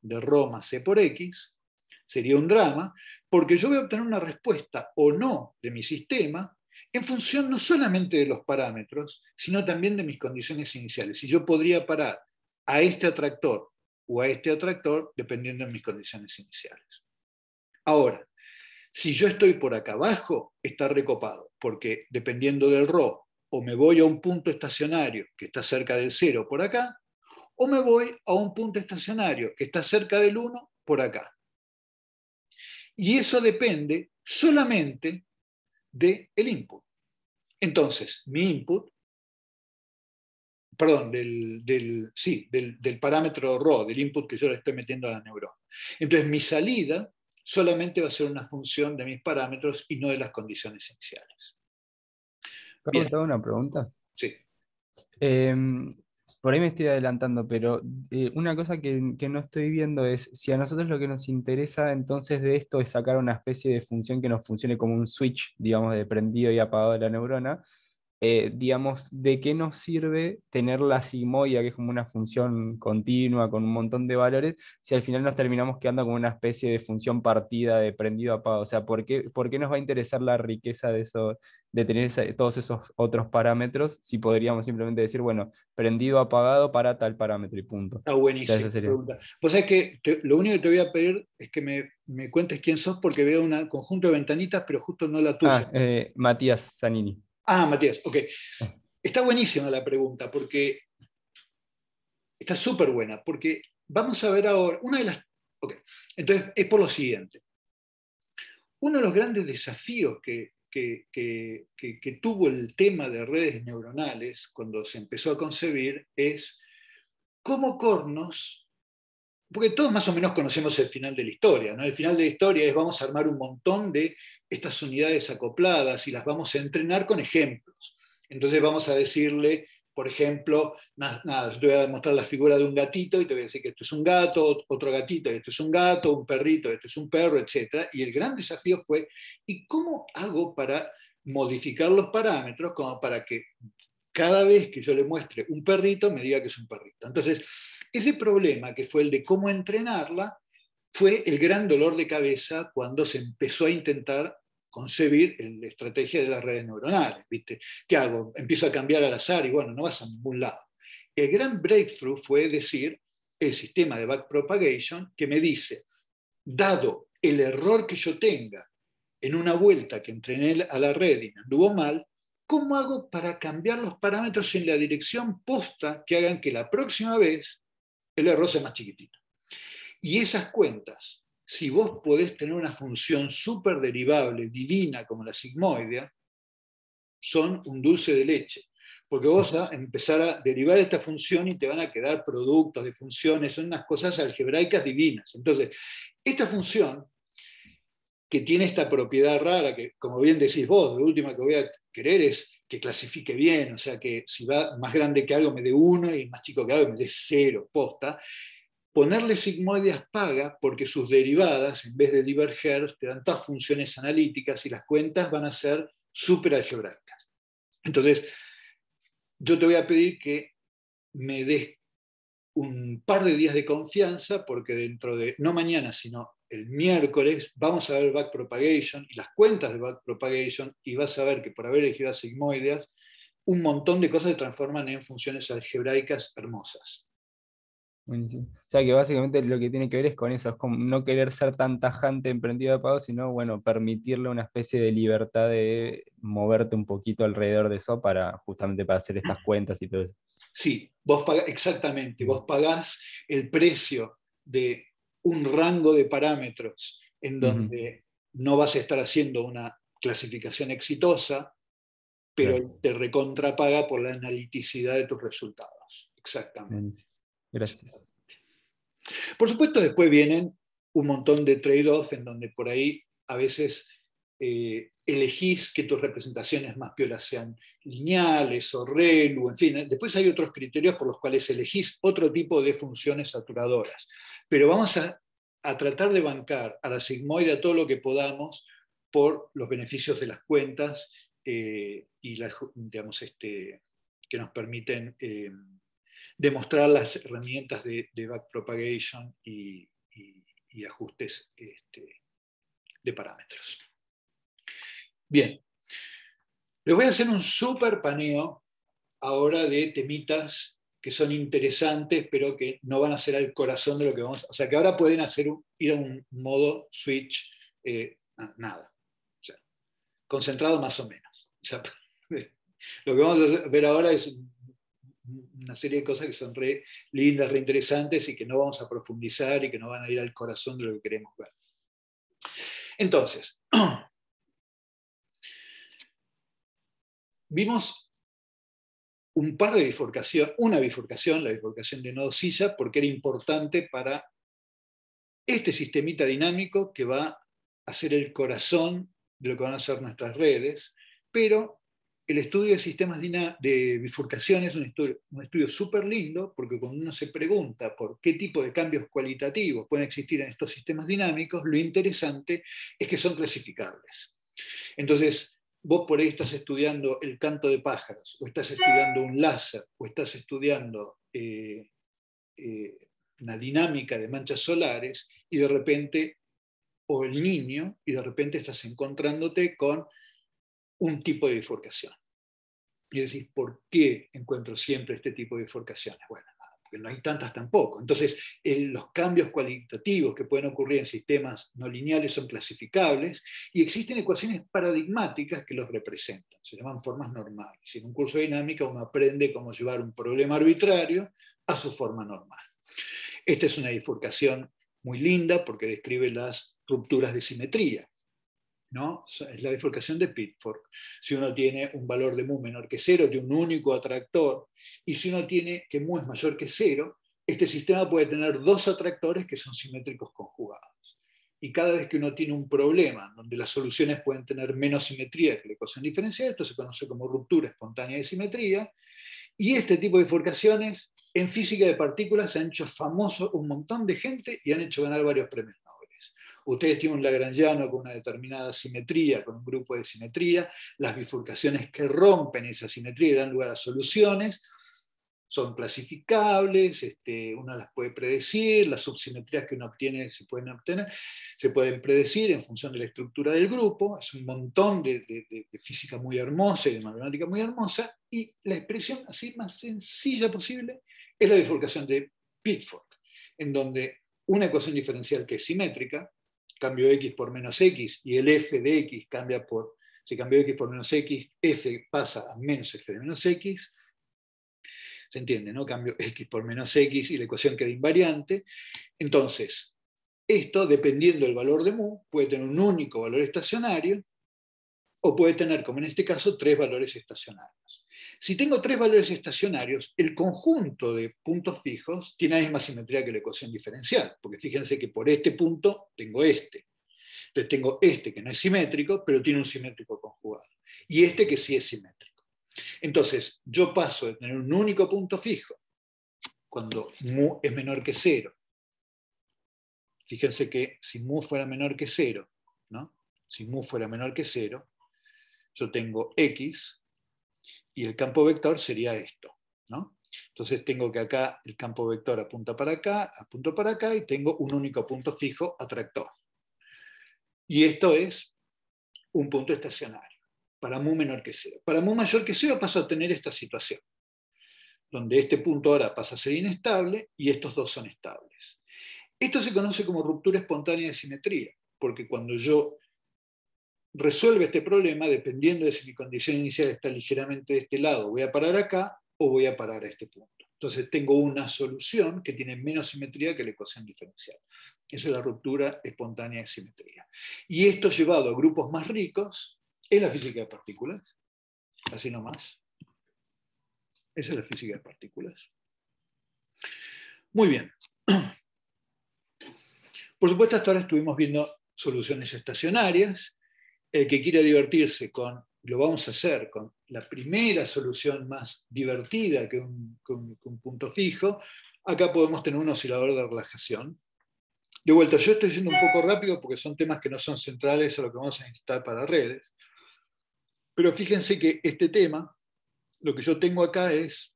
[SPEAKER 1] de más c por x, sería un drama, porque yo voy a obtener una respuesta o no de mi sistema en función no solamente de los parámetros, sino también de mis condiciones iniciales. Y yo podría parar a este atractor o a este atractor dependiendo de mis condiciones iniciales. Ahora, si yo estoy por acá abajo, está recopado, porque dependiendo del RO, o me voy a un punto estacionario que está cerca del 0 por acá, o me voy a un punto estacionario que está cerca del 1 por acá. Y eso depende solamente del input. Entonces, mi input, perdón, del, del, sí, del, del parámetro RO, del input que yo le estoy metiendo a la neurona. Entonces, mi salida solamente va a ser una función de mis parámetros y no de las condiciones iniciales.
[SPEAKER 7] ¿Puedo una pregunta?
[SPEAKER 1] Sí.
[SPEAKER 7] Em, por ahí me estoy adelantando, pero eh, una cosa que, que no estoy viendo es si a nosotros lo que nos interesa entonces de esto es sacar una especie de función que nos funcione como un switch, digamos, de prendido y apagado de la neurona, eh, digamos, ¿de qué nos sirve tener la sigmoida, que es como una función continua con un montón de valores, si al final nos terminamos quedando con una especie de función partida de prendido apagado? O sea, ¿por qué, por qué nos va a interesar la riqueza de, eso, de tener esa- todos esos otros parámetros si podríamos simplemente decir, bueno, prendido apagado para tal parámetro y punto?
[SPEAKER 1] Está buenísimo. pregunta. Vos sabés que te- lo único que te voy a pedir es que me, me cuentes quién sos porque veo un conjunto de ventanitas, pero justo no la tuya.
[SPEAKER 7] Ah, eh, Matías Zanini.
[SPEAKER 1] Ah, Matías, ok. Está buenísima la pregunta porque está súper buena, porque vamos a ver ahora, una de las... Ok, entonces es por lo siguiente. Uno de los grandes desafíos que, que- que- que- que tuvo el tema de redes neuronales cuando se empezó a concebir es cómo cornos, porque todos más o menos conocemos el final de la historia, ¿no? El final de la historia es vamos a armar un montón de estas unidades acopladas y las vamos a entrenar con ejemplos. Entonces vamos a decirle, por ejemplo, na- nada, yo te voy a mostrar la figura de un gatito y te voy a decir que esto es un gato, otro gatito, esto es un gato, un perrito, esto es un perro, etc. Y el gran desafío fue, ¿y cómo hago para modificar los parámetros como para que cada vez que yo le muestre un perrito me diga que es un perrito? Entonces, ese problema que fue el de cómo entrenarla fue el gran dolor de cabeza cuando se empezó a intentar concebir la estrategia de las redes neuronales. ¿viste? ¿Qué hago? Empiezo a cambiar al azar y bueno, no vas a ningún lado. El gran breakthrough fue decir el sistema de backpropagation que me dice, dado el error que yo tenga en una vuelta que entrené a la red y me anduvo mal, ¿cómo hago para cambiar los parámetros en la dirección posta que hagan que la próxima vez el error sea más chiquitito? Y esas cuentas, si vos podés tener una función súper derivable, divina, como la sigmoidea, son un dulce de leche. Porque vos vas a empezar a derivar esta función y te van a quedar productos de funciones, son unas cosas algebraicas divinas. Entonces, esta función, que tiene esta propiedad rara, que como bien decís vos, lo último que voy a querer es que clasifique bien, o sea, que si va más grande que algo me dé uno y más chico que algo me dé cero, posta. Ponerle sigmoideas paga porque sus derivadas, en vez de diverger, te dan todas funciones analíticas y las cuentas van a ser súper algebraicas. Entonces, yo te voy a pedir que me des un par de días de confianza porque dentro de, no mañana, sino el miércoles, vamos a ver backpropagation y las cuentas de backpropagation y vas a ver que por haber elegido sigmoideas, un montón de cosas se transforman en funciones algebraicas hermosas.
[SPEAKER 7] Buenísimo. O sea que básicamente lo que tiene que ver es con eso, es como no querer ser tan tajante emprendido de pago, sino bueno, permitirle una especie de libertad de moverte un poquito alrededor de eso para justamente para hacer estas cuentas y todo eso.
[SPEAKER 1] Sí, vos pagás, exactamente, vos pagás el precio de un rango de parámetros en donde no vas a estar haciendo una clasificación exitosa, pero te recontrapaga por la analiticidad de tus resultados. Exactamente.
[SPEAKER 7] Gracias.
[SPEAKER 1] Por supuesto, después vienen un montón de trade-offs en donde por ahí a veces eh, elegís que tus representaciones más piolas sean lineales o relu, en fin. Después hay otros criterios por los cuales elegís otro tipo de funciones saturadoras. Pero vamos a, tratar de bancar a la sigmoide a todo lo que podamos por los beneficios de las cuentas eh, y digamos, este, que nos permiten eh, demostrar las herramientas de, backpropagation y, y, ajustes este, de parámetros. Bien, les voy a hacer un súper paneo ahora de temitas que son interesantes, pero que no van a ser al corazón de lo que vamos a... O sea, que ahora pueden hacer ir a un modo switch, eh, nada. Concentrado más o menos. Lo que vamos a ver ahora es una serie de cosas que son re lindas, re interesantes y que no vamos a profundizar y que no van a ir al corazón de lo que queremos ver. Entonces, vimos un par de bifurcaciones, una bifurcación, la bifurcación de nodo silla, porque era importante para este sistemita dinámico que va a ser el corazón de lo que van a ser nuestras redes, pero el estudio de sistemas de bifurcación es un estudio súper lindo porque cuando uno se pregunta por qué tipo de cambios cualitativos pueden existir en estos sistemas dinámicos, lo interesante es que son clasificables. Entonces, vos por ahí estás estudiando el canto de pájaros, o estás estudiando un láser, o estás estudiando eh, eh, una dinámica de manchas solares, y de repente, o el niño, y de repente estás encontrándote con un tipo de bifurcación. Y decís, ¿por qué encuentro siempre este tipo de bifurcaciones? Bueno, porque no hay tantas tampoco. Entonces, los cambios cualitativos que pueden ocurrir en sistemas no lineales son clasificables y existen ecuaciones paradigmáticas que los representan. Se llaman formas normales. En un curso de dinámica uno aprende cómo llevar un problema arbitrario a su forma normal. Esta es una bifurcación muy linda porque describe las rupturas de simetría. ¿No? Es la bifurcación de Pitford. Si uno tiene un valor de mu menor que cero, tiene un único atractor, y si uno tiene que mu es mayor que cero, este sistema puede tener dos atractores que son simétricos conjugados. Y cada vez que uno tiene un problema donde las soluciones pueden tener menos simetría que la ecuación diferencial, esto se conoce como ruptura espontánea de simetría. Y este tipo de bifurcaciones en física de partículas se han hecho famoso un montón de gente y han hecho ganar varios premios Ustedes tienen un lagrangiano con una determinada simetría, con un grupo de simetría, las bifurcaciones que rompen esa simetría y dan lugar a soluciones son clasificables, este, uno las puede predecir, las subsimetrías que uno obtiene se pueden obtener, se pueden predecir en función de la estructura del grupo, es un montón de, física muy hermosa y de matemática muy hermosa, y la expresión así más sencilla posible es la bifurcación de Pitford, en donde una ecuación diferencial que es simétrica, cambio x por menos x y el f de x cambia por, si cambio x por menos x, f pasa a menos f de menos x. ¿Se entiende? ¿no? Cambio x por menos x y la ecuación queda invariante. Entonces, esto, dependiendo del valor de mu, puede tener un único valor estacionario o puede tener, como en este caso, tres valores estacionarios. Si tengo tres valores estacionarios, el conjunto de puntos fijos tiene la misma simetría que la ecuación diferencial, porque fíjense que por este punto tengo este. Entonces tengo este que no es simétrico, pero tiene un simétrico conjugado. Y este que sí es simétrico. Entonces, yo paso de tener un único punto fijo, cuando mu es menor que cero. Fíjense que si mu fuera menor que cero, ¿no? si mu fuera menor que cero, yo tengo x y el campo vector sería esto. ¿no? Entonces tengo que acá el campo vector apunta para acá, apunto para acá y tengo un único punto fijo atractor. Y esto es un punto estacionario, para mu menor que cero. Para mu mayor que cero paso a tener esta situación, donde este punto ahora pasa a ser inestable y estos dos son estables. Esto se conoce como ruptura espontánea de simetría, porque cuando yo resuelve este problema, dependiendo de si mi condición inicial está ligeramente de este lado, voy a parar acá o voy a parar a este punto. Entonces tengo una solución que tiene menos simetría que la ecuación diferencial. Eso es la ruptura espontánea de simetría. Y esto llevado a grupos más ricos es la física de partículas. Así nomás. Esa es la física de partículas. Muy bien. Por supuesto, hasta ahora estuvimos viendo soluciones estacionarias el que quiera divertirse con, lo vamos a hacer con la primera solución más divertida que un, punto fijo, acá podemos tener un oscilador de relajación. De vuelta, yo estoy yendo un poco rápido porque son temas que no son centrales a lo que vamos a necesitar para redes. Pero fíjense que este tema, lo que yo tengo acá es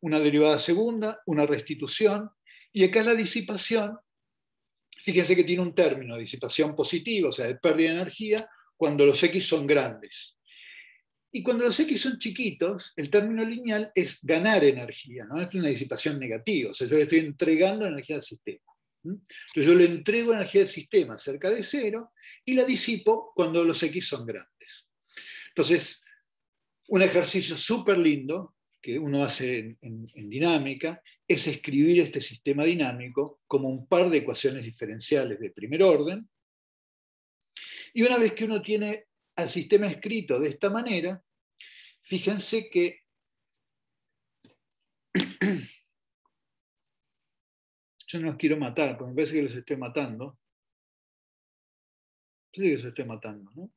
[SPEAKER 1] una derivada segunda, una restitución, y acá la disipación, fíjense que tiene un término, disipación positiva, o sea, de pérdida de energía, cuando los x son grandes. Y cuando los x son chiquitos, el término lineal es ganar energía, ¿no? Es una disipación negativa, o sea, yo le estoy entregando energía al sistema. Entonces yo le entrego energía al sistema cerca de cero y la disipo cuando los x son grandes. Entonces, un ejercicio súper lindo que uno hace en, en, dinámica es escribir este sistema dinámico como un par de ecuaciones diferenciales de primer orden, y una vez que uno tiene al sistema escrito de esta manera, fíjense que yo no los quiero matar, porque me parece que los estoy matando. Sí que los estoy matando, ¿no?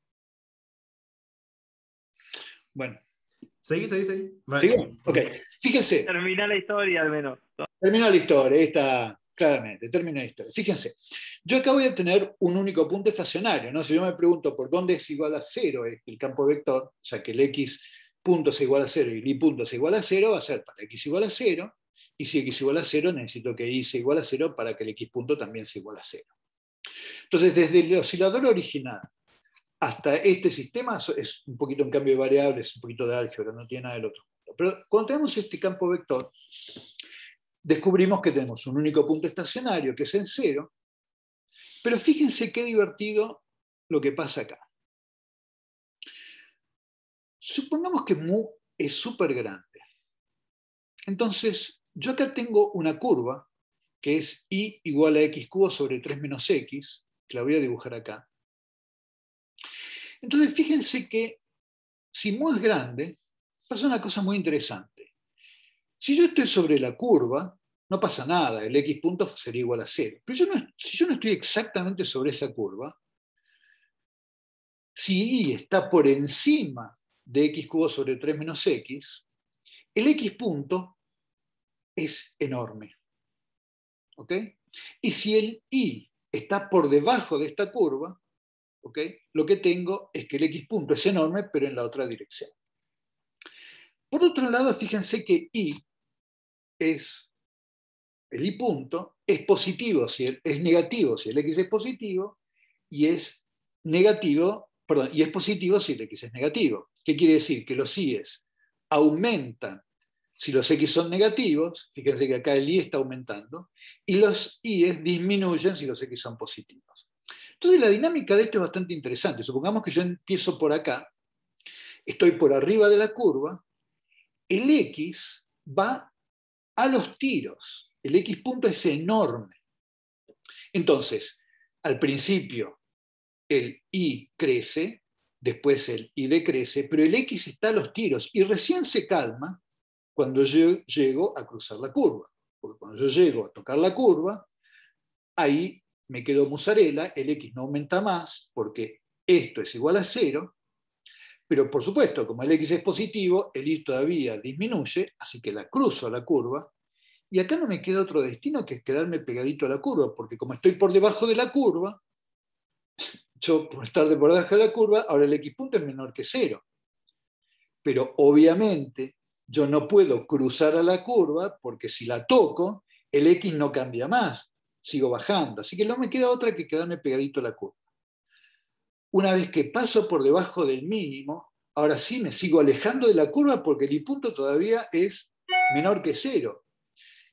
[SPEAKER 1] Bueno.
[SPEAKER 4] Seguí, seguí, seguí.
[SPEAKER 1] Ok, fíjense.
[SPEAKER 6] Termina la historia al menos.
[SPEAKER 1] Termina la historia, ahí está claramente, término de historia. Fíjense, yo acá voy a tener un único punto estacionario, ¿no? Si yo me pregunto por dónde es igual a cero el campo vector, o sea que el x punto es igual a cero y el y punto es igual a cero, va a ser para x igual a cero, y si x igual a cero, necesito que y sea igual a cero para que el x punto también sea igual a cero. Entonces, desde el oscilador original hasta este sistema es un poquito un cambio de variables, un poquito de álgebra, no tiene nada del otro mundo. Pero cuando tenemos este campo vector, descubrimos que tenemos un único punto estacionario, que es en cero, pero fíjense qué divertido lo que pasa acá. Supongamos que mu es súper grande. Entonces, yo acá tengo una curva que es i igual a x cubo sobre 3 menos x, que la voy a dibujar acá. Entonces, fíjense que si mu es grande, pasa una cosa muy interesante. Si yo estoy sobre la curva, no pasa nada, el x punto sería igual a cero. Pero si yo no estoy exactamente sobre esa curva, si y está por encima de x cubo sobre 3 menos x, el x punto es enorme. ¿Ok? Y si el y está por debajo de esta curva, ¿ok? lo que tengo es que el x punto es enorme, pero en la otra dirección. Por otro lado, fíjense que y es, el i punto, es positivo, si es negativo si el x es positivo, y es negativo, perdón, y es positivo si el x es negativo. ¿Qué quiere decir? Que los i's aumentan si los x son negativos, fíjense que acá el i está aumentando, y los i's disminuyen si los x son positivos. Entonces la dinámica de esto es bastante interesante. Supongamos que yo empiezo por acá, estoy por arriba de la curva, el X va a los tiros. El X punto es enorme. Entonces, al principio el Y crece, después el Y decrece, pero el X está a los tiros y recién se calma cuando yo llego a cruzar la curva. Porque cuando yo llego a tocar la curva, ahí me quedo musarela, el X no aumenta más porque esto es igual a cero, pero por supuesto, como el X es positivo, el Y todavía disminuye, así que la cruzo a la curva, y acá no me queda otro destino que quedarme pegadito a la curva, porque como estoy por debajo de la curva, yo por estar de por debajo de la curva, ahora el X punto es menor que cero. Pero obviamente yo no puedo cruzar a la curva porque si la toco, el X no cambia más, sigo bajando. Así que no me queda otra que quedarme pegadito a la curva. Una vez que paso por debajo del mínimo, ahora sí me sigo alejando de la curva porque el punto todavía es menor que cero.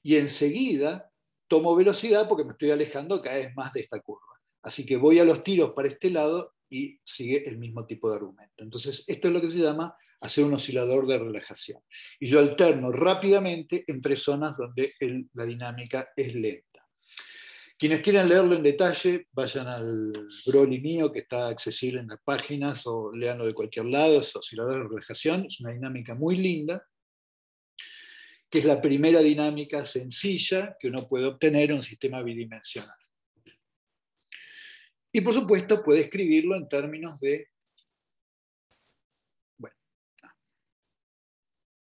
[SPEAKER 1] Y enseguida tomo velocidad porque me estoy alejando cada vez más de esta curva. Así que voy a los tiros para este lado y sigue el mismo tipo de argumento. Entonces, esto es lo que se llama hacer un oscilador de relajación. Y yo alterno rápidamente entre zonas donde la dinámica es lenta. Quienes quieran leerlo en detalle, vayan al Broly mío, que está accesible en las páginas, o leanlo de cualquier lado, oscilador de relajación, es una dinámica muy linda, que es la primera dinámica sencilla que uno puede obtener en un sistema bidimensional. Y por supuesto puede escribirlo en términos de... Bueno,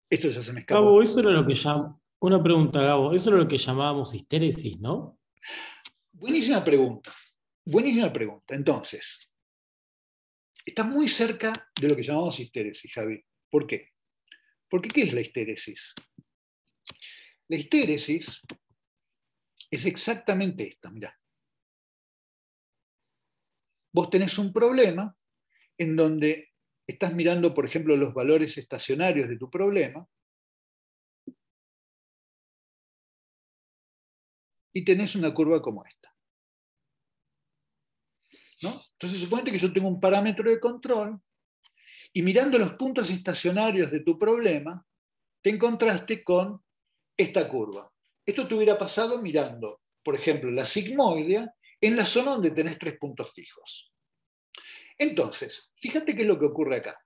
[SPEAKER 1] esto ya se me escapó.
[SPEAKER 8] Gabo, eso era lo que Una pregunta, Gabo, eso era lo que llamábamos histéresis, ¿no?
[SPEAKER 1] Buenísima pregunta. Buenísima pregunta. Entonces, está muy cerca de lo que llamamos histéresis, Javi. ¿Por qué? Porque ¿qué es la histéresis? La histéresis es exactamente esta, mirá. Vos tenés un problema en donde estás mirando, por ejemplo, los valores estacionarios de tu problema y tenés una curva como esta. Entonces, suponete que yo tengo un parámetro de control y mirando los puntos estacionarios de tu problema, te encontraste con esta curva. Esto te hubiera pasado mirando, por ejemplo, la sigmoidea en la zona donde tenés tres puntos fijos. Entonces, fíjate qué es lo que ocurre acá.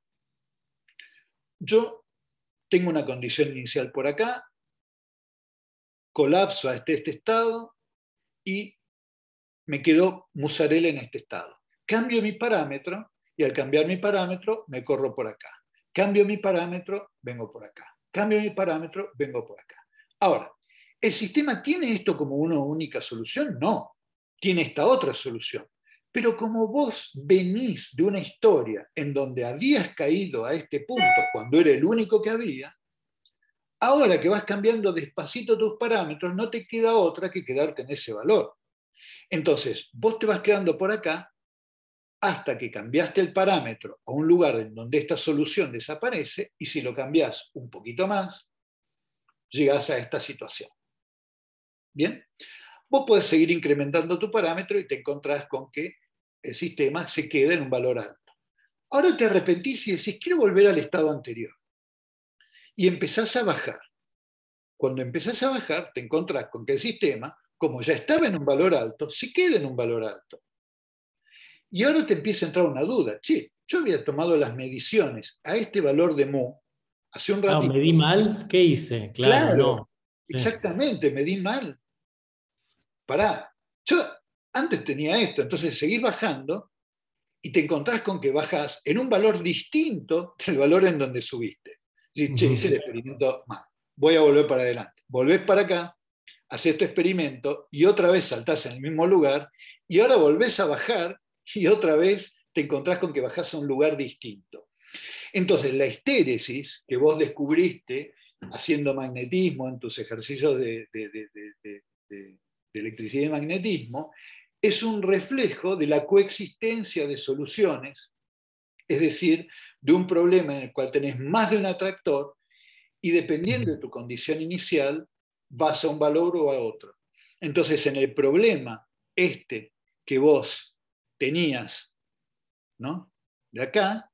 [SPEAKER 1] Yo tengo una condición inicial por acá, colapso a este, este estado y me quedo musarela en este estado. Cambio mi parámetro y al cambiar mi parámetro me corro por acá. Cambio mi parámetro, vengo por acá. Cambio mi parámetro, vengo por acá. Ahora, ¿el sistema tiene esto como una única solución? No, tiene esta otra solución. Pero como vos venís de una historia en donde habías caído a este punto cuando era el único que había, ahora que vas cambiando despacito tus parámetros, no te queda otra que quedarte en ese valor. Entonces, vos te vas quedando por acá hasta que cambiaste el parámetro a un lugar en donde esta solución desaparece y si lo cambias un poquito más, llegas a esta situación. Bien, vos puedes seguir incrementando tu parámetro y te encontrás con que el sistema se queda en un valor alto. Ahora te arrepentís y decís, quiero volver al estado anterior. Y empezás a bajar. Cuando empezás a bajar, te encontrás con que el sistema como ya estaba en un valor alto, se queda en un valor alto. Y ahora te empieza a entrar una duda. Che, yo había tomado las mediciones a este valor de mu hace un rato.
[SPEAKER 8] No, medí mal, ¿qué hice? Claro, no.
[SPEAKER 1] Exactamente, medí mal. Pará, yo antes tenía esto, entonces seguís bajando y te encontrás con que bajas en un valor distinto del valor en donde subiste. che, hice el experimento mal, voy a volver para adelante. Volvés para acá, haces tu experimento y otra vez saltás en el mismo lugar y ahora volvés a bajar y otra vez te encontrás con que bajás a un lugar distinto. Entonces, la estéresis que vos descubriste haciendo magnetismo en tus ejercicios de, de electricidad y magnetismo es un reflejo de la coexistencia de soluciones, es decir, de un problema en el cual tenés más de un atractor y dependiendo de tu condición inicial, vas a un valor o a otro. Entonces, en el problema este que vos tenías, ¿no? De acá,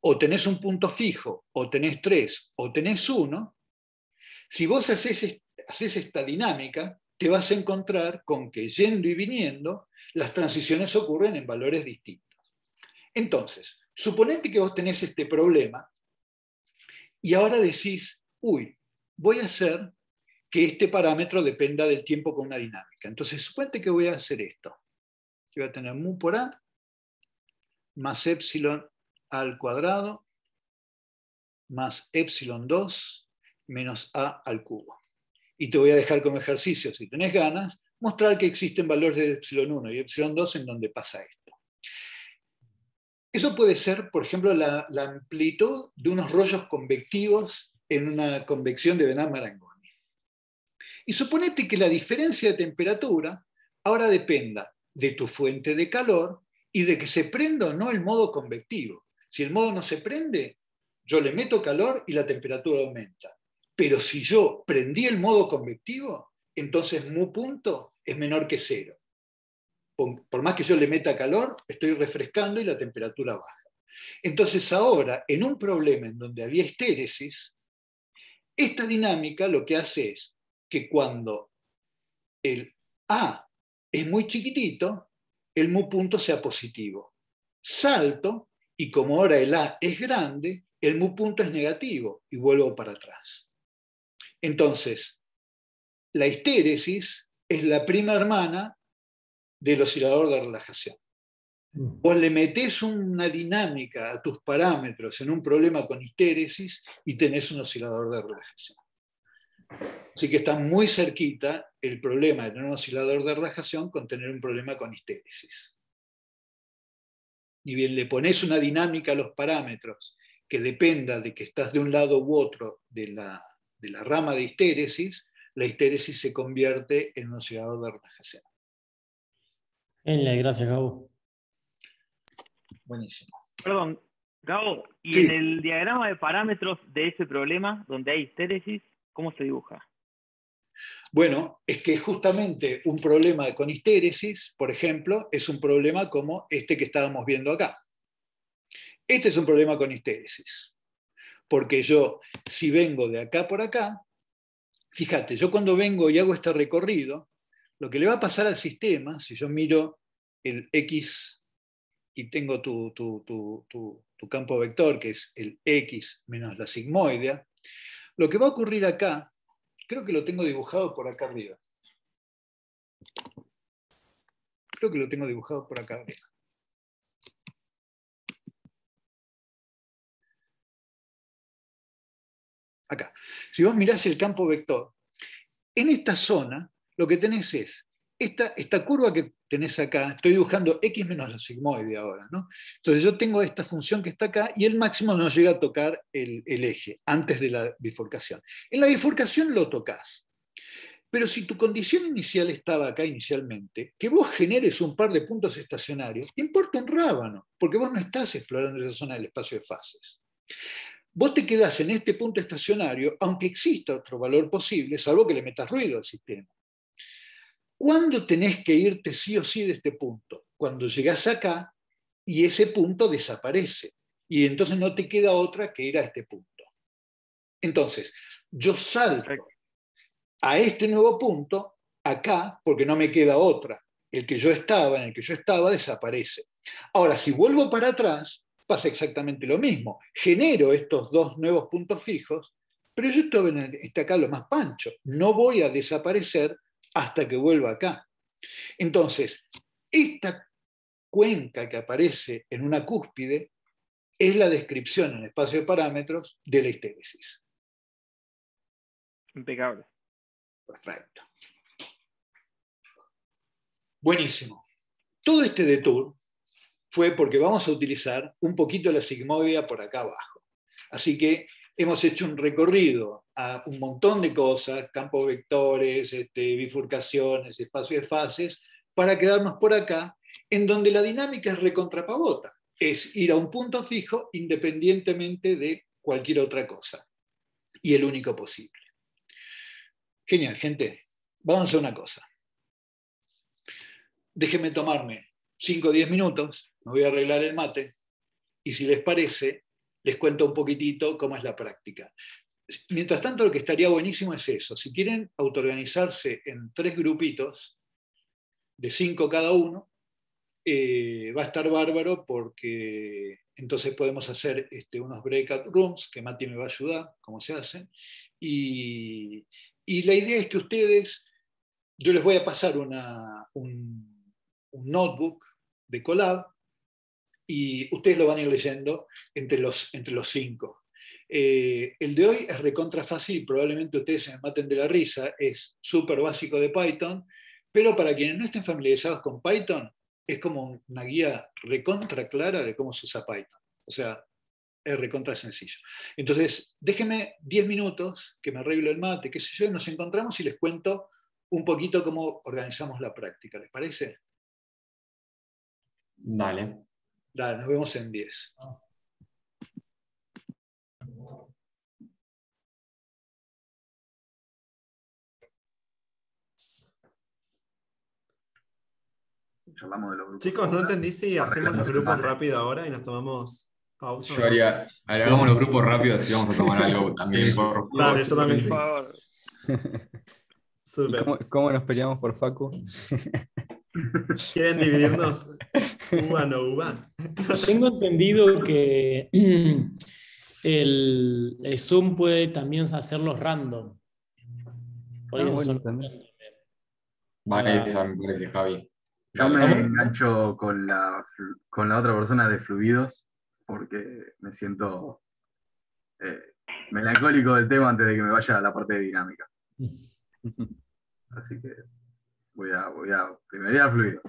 [SPEAKER 1] o tenés un punto fijo, o tenés tres, o tenés uno, si vos haces, haces esta dinámica, te vas a encontrar con que yendo y viniendo, las transiciones ocurren en valores distintos. Entonces, suponete que vos tenés este problema y ahora decís, uy, voy a hacer que este parámetro dependa del tiempo con una dinámica. Entonces, suponete que voy a hacer esto. Yo voy a tener mu por a más epsilon al cuadrado más epsilon 2 menos a al cubo. Y te voy a dejar como ejercicio, si tenés ganas, mostrar que existen valores de epsilon 1 y epsilon 2 en donde pasa esto. Eso puede ser, por ejemplo, la, amplitud de unos rollos convectivos en una convección de Benard-Marangoni. Y suponete que la diferencia de temperatura ahora dependa de tu fuente de calor y de que se prenda o no el modo convectivo. Si el modo no se prende, yo le meto calor y la temperatura aumenta. Pero si yo prendí el modo convectivo, entonces mu punto es menor que cero. Por más que yo le meta calor, estoy refrescando y la temperatura baja. Entonces ahora, en un problema en donde había estéresis, esta dinámica lo que hace es que cuando el A es muy chiquitito, el mu punto sea positivo. Salto y como ahora el A es grande, el mu punto es negativo y vuelvo para atrás. Entonces, la histéresis es la prima hermana del oscilador de relajación. Mm. Vos le metés una dinámica a tus parámetros en un problema con histéresis y tenés un oscilador de relajación. Así que está muy cerquita el problema de tener un oscilador de relajación con tener un problema con histéresis. Y bien le pones una dinámica a los parámetros que dependa de que estás de un lado u otro de la, de la rama de histéresis, la histéresis se convierte en un oscilador de relajación.
[SPEAKER 8] Genial, gracias, Gabo.
[SPEAKER 1] Buenísimo.
[SPEAKER 6] Perdón, Gabo, ¿y en el diagrama de parámetros de ese problema, donde hay histéresis, cómo se dibuja?
[SPEAKER 1] Bueno, es que justamente un problema con histéresis, por ejemplo, es un problema como este que estábamos viendo acá. Este es un problema con histéresis. Porque yo, si vengo de acá por acá, Fíjate, yo cuando vengo y hago este recorrido, lo que le va a pasar al sistema, si yo miro el X y tengo tu, campo vector, que es el X menos la sigmoidea, lo que va a ocurrir acá, creo que lo tengo dibujado por acá arriba. Creo que lo tengo dibujado por acá arriba. acá. Si vos mirás el campo vector, en esta zona lo que tenés es esta, esta curva que tenés acá, estoy dibujando x menos la sigmoide ahora, ¿no? Entonces yo tengo esta función que está acá y el máximo no llega a tocar el, el eje antes de la bifurcación. En la bifurcación lo tocas. Pero si tu condición inicial estaba acá inicialmente, que vos generes un par de puntos estacionarios, importa un rábano, porque vos no estás explorando esa zona del espacio de fases. Vos te quedás en este punto estacionario, aunque exista otro valor posible, salvo que le metas ruido al sistema. ¿Cuándo tenés que irte sí o sí de este punto? Cuando llegás acá y ese punto desaparece. Y entonces no te queda otra que ir a este punto. Entonces, yo salto a este nuevo punto acá porque no me queda otra. El que yo estaba, en el que yo estaba, desaparece. Ahora, si vuelvo para atrás, pasa exactamente lo mismo. Genero estos dos nuevos puntos fijos, pero yo estoy en este acá lo más pancho. No voy a desaparecer hasta que vuelva acá. Entonces, esta cuenca que aparece en una cúspide es la descripción en espacio de parámetros de la histéresis.
[SPEAKER 6] Impecable.
[SPEAKER 1] Perfecto. Buenísimo. Todo este detour fue porque vamos a utilizar un poquito la sigmoidea por acá abajo. Así que hemos hecho un recorrido a un montón de cosas, campos vectores, este, bifurcaciones, espacio de fases, para quedarnos por acá, en donde la dinámica es recontrapavota, es ir a un punto fijo independientemente de cualquier otra cosa, y el único posible. Genial, gente. Vamos a una cosa. Déjenme tomarme 5 o 10 minutos, me voy a arreglar el mate, y si les parece, les cuento un poquitito cómo es la práctica. Mientras tanto, lo que estaría buenísimo es eso. Si quieren autoorganizarse en tres grupitos, de cinco cada uno, eh, va a estar bárbaro porque entonces podemos hacer este, unos breakout rooms, que Mati me va a ayudar, cómo se hacen. Y, la idea es que ustedes, yo les voy a pasar un, un notebook de Colab y ustedes lo van a ir leyendo entre los, entre los cinco. Eh, el de hoy es recontra fácil, probablemente ustedes se maten de la risa, es súper básico de Python, pero para quienes no estén familiarizados con Python, es como una guía recontra clara de cómo se usa Python. O sea, es recontra sencillo. Entonces, déjenme 10 minutos que me arreglo el mate, qué sé yo, y nos encontramos y les cuento un poquito cómo organizamos la práctica. ¿Les parece?
[SPEAKER 5] Dale.
[SPEAKER 1] Dale, nos vemos en 10.
[SPEAKER 9] Charlamos de los grupos.
[SPEAKER 4] Chicos, no entendí si hacemos los grupos rápido ahora y nos tomamos pausa.
[SPEAKER 5] Yo haría, hagamos los grupos rápidos y vamos a tomar algo también. Por,
[SPEAKER 4] Dale, yo también sí.
[SPEAKER 6] Por favor.
[SPEAKER 7] ¿Y
[SPEAKER 4] Súper.
[SPEAKER 7] cómo, cómo nos peleamos por Facu?
[SPEAKER 4] ¿Quieren dividirnos? Uva no uva.
[SPEAKER 8] Tengo entendido que el, el Zoom puede también hacerlos random. Por
[SPEAKER 7] Ah,
[SPEAKER 8] eso
[SPEAKER 7] bueno,
[SPEAKER 8] son-
[SPEAKER 7] también.
[SPEAKER 5] Va esa, me parece, Javi.
[SPEAKER 9] Yo me engancho con la, con la otra persona de fluidos porque me siento eh, melancólico del tema antes de que me vaya a la parte de dinámica. Así que voy a, voy a primero ir a fluidos.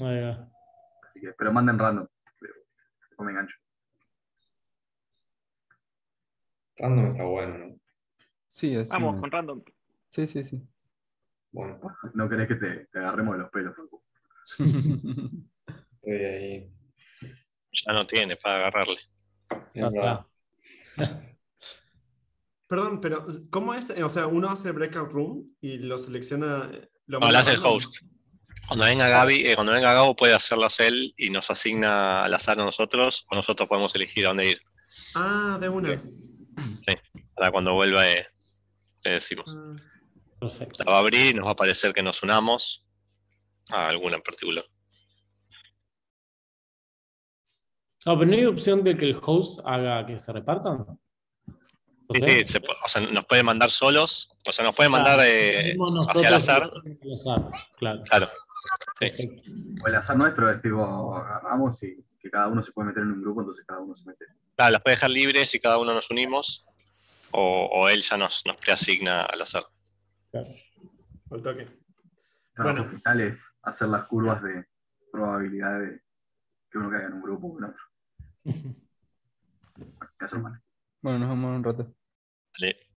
[SPEAKER 8] Ahí va.
[SPEAKER 9] Así que, pero manden random. Después me engancho.
[SPEAKER 5] Random está bueno, ¿no?
[SPEAKER 7] Sí, así.
[SPEAKER 6] Vamos
[SPEAKER 7] me-
[SPEAKER 6] con random.
[SPEAKER 7] Sí, sí, sí.
[SPEAKER 5] Bueno,
[SPEAKER 9] No querés que te, te agarremos de los pelos,
[SPEAKER 5] estoy ahí.
[SPEAKER 3] Ya no tiene para agarrarle.
[SPEAKER 8] Ya está.
[SPEAKER 4] Perdón, pero ¿cómo es? O sea, uno hace breakout room y lo selecciona. Lo
[SPEAKER 3] No,
[SPEAKER 4] manda
[SPEAKER 3] lo hace el
[SPEAKER 4] random.
[SPEAKER 3] host. Cuando venga Gaby, eh, cuando venga Gabo puede hacerlas él y nos asigna al azar a nosotros, o nosotros podemos elegir a dónde ir.
[SPEAKER 4] Ah, de una.
[SPEAKER 3] Para cuando vuelva eh, le decimos.
[SPEAKER 4] Ah,
[SPEAKER 8] Perfecto.
[SPEAKER 3] La va a abrir y nos va a aparecer que nos unamos a alguna en particular.
[SPEAKER 8] No, pero no hay opción de que el host haga que se repartan. O
[SPEAKER 3] Sí,
[SPEAKER 8] sea,
[SPEAKER 3] sí, se o sea, nos puede mandar solos, o sea, nos puede
[SPEAKER 8] claro,
[SPEAKER 3] mandar eh, hacia el azar.
[SPEAKER 8] al azar, Claro.
[SPEAKER 3] Claro. Sí.
[SPEAKER 9] O el azar nuestro es tipo, agarramos y que cada uno se puede meter en un grupo, entonces cada uno se mete.
[SPEAKER 3] Claro, las puede dejar libres y cada uno nos unimos, o, o él ya nos, nos preasigna al azar.
[SPEAKER 8] claro.
[SPEAKER 4] al toque. Bueno.
[SPEAKER 9] final es hacer las curvas de probabilidad de que uno caiga en un grupo o en otro. Malo.
[SPEAKER 7] Bueno, nos vemos un rato.
[SPEAKER 3] Vale.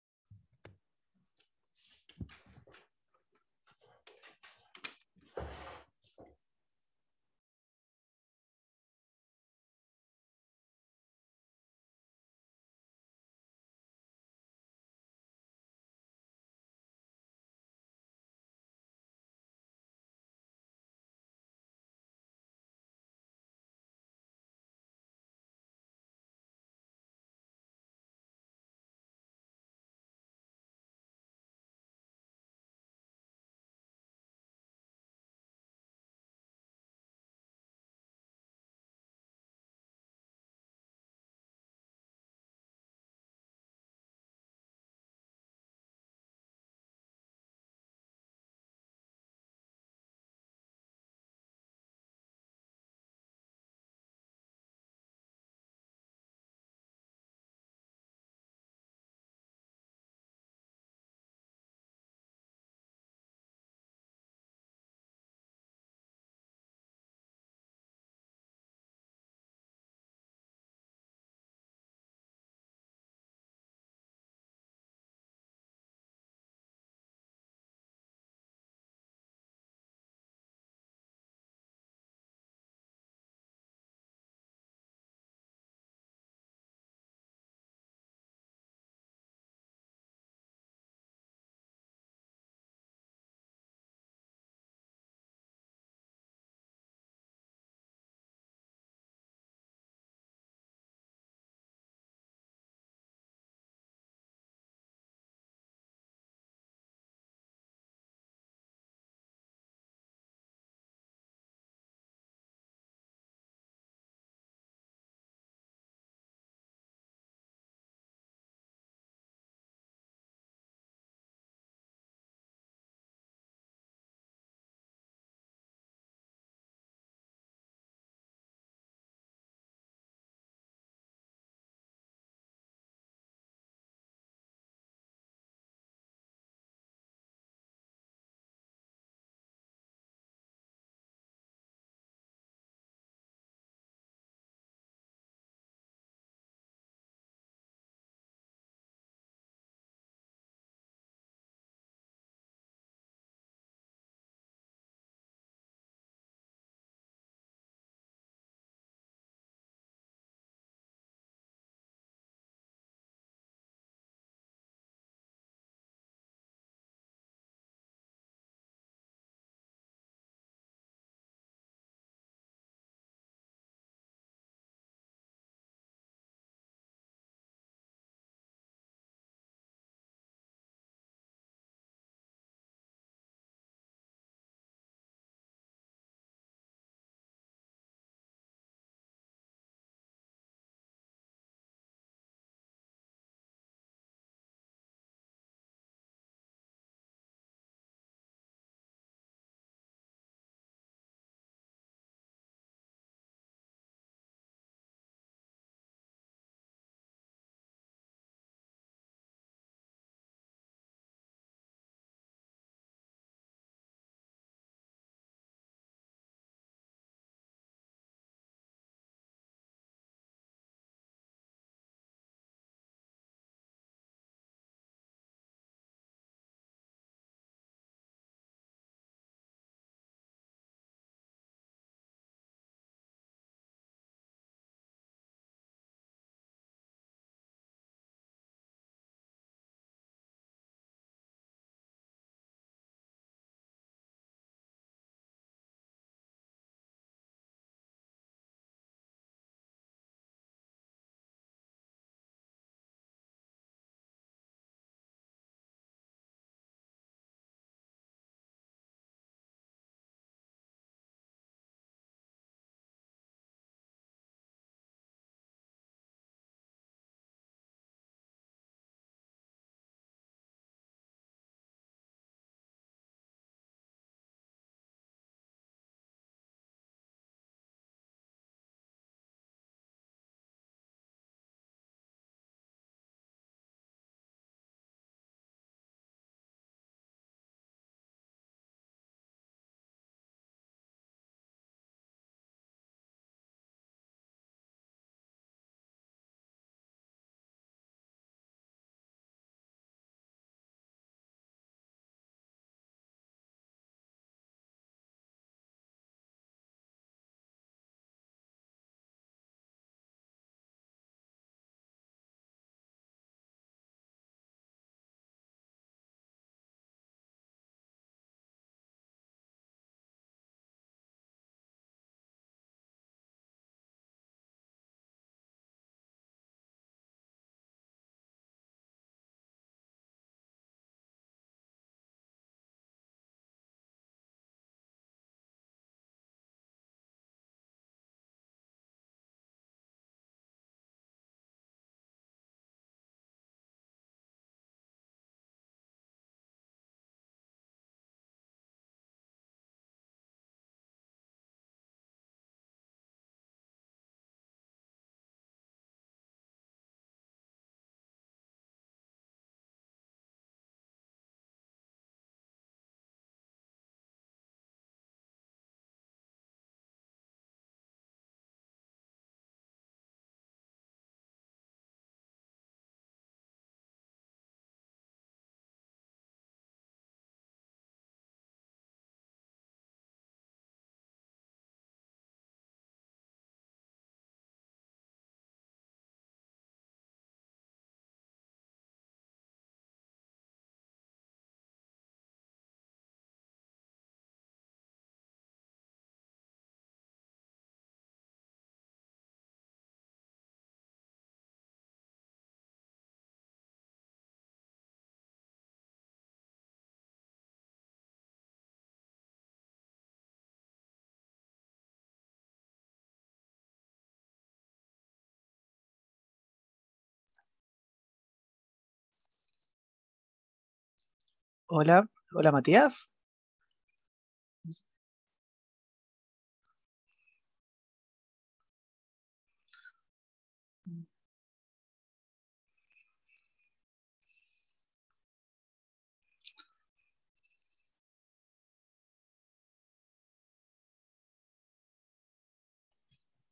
[SPEAKER 10] Hola, hola Matías.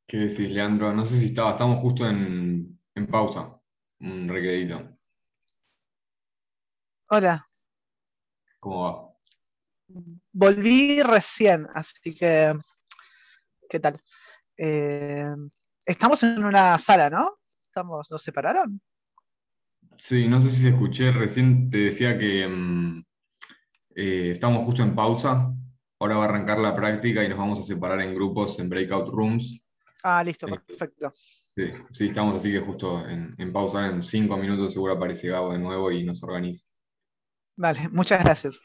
[SPEAKER 5] ¿Qué decís, Leandro? No sé si estaba, estamos justo en, en pausa. Un recredito.
[SPEAKER 10] Hola,
[SPEAKER 5] ¿Cómo va?
[SPEAKER 10] volví recién, así que, ¿qué tal? Eh, estamos en una sala, ¿no? Estamos, ¿nos separaron?
[SPEAKER 5] Sí, no sé si se escuché, recién te decía que mm, eh, estamos justo en pausa. Ahora va a arrancar la práctica y nos vamos a separar en grupos, en breakout rooms.
[SPEAKER 10] Ah, listo,
[SPEAKER 5] Eh,
[SPEAKER 10] perfecto.
[SPEAKER 5] Sí, sí, estamos así que justo en, en pausa. En cinco minutos seguro aparece Gabo de nuevo y nos organiza.
[SPEAKER 10] Vale, muchas gracias.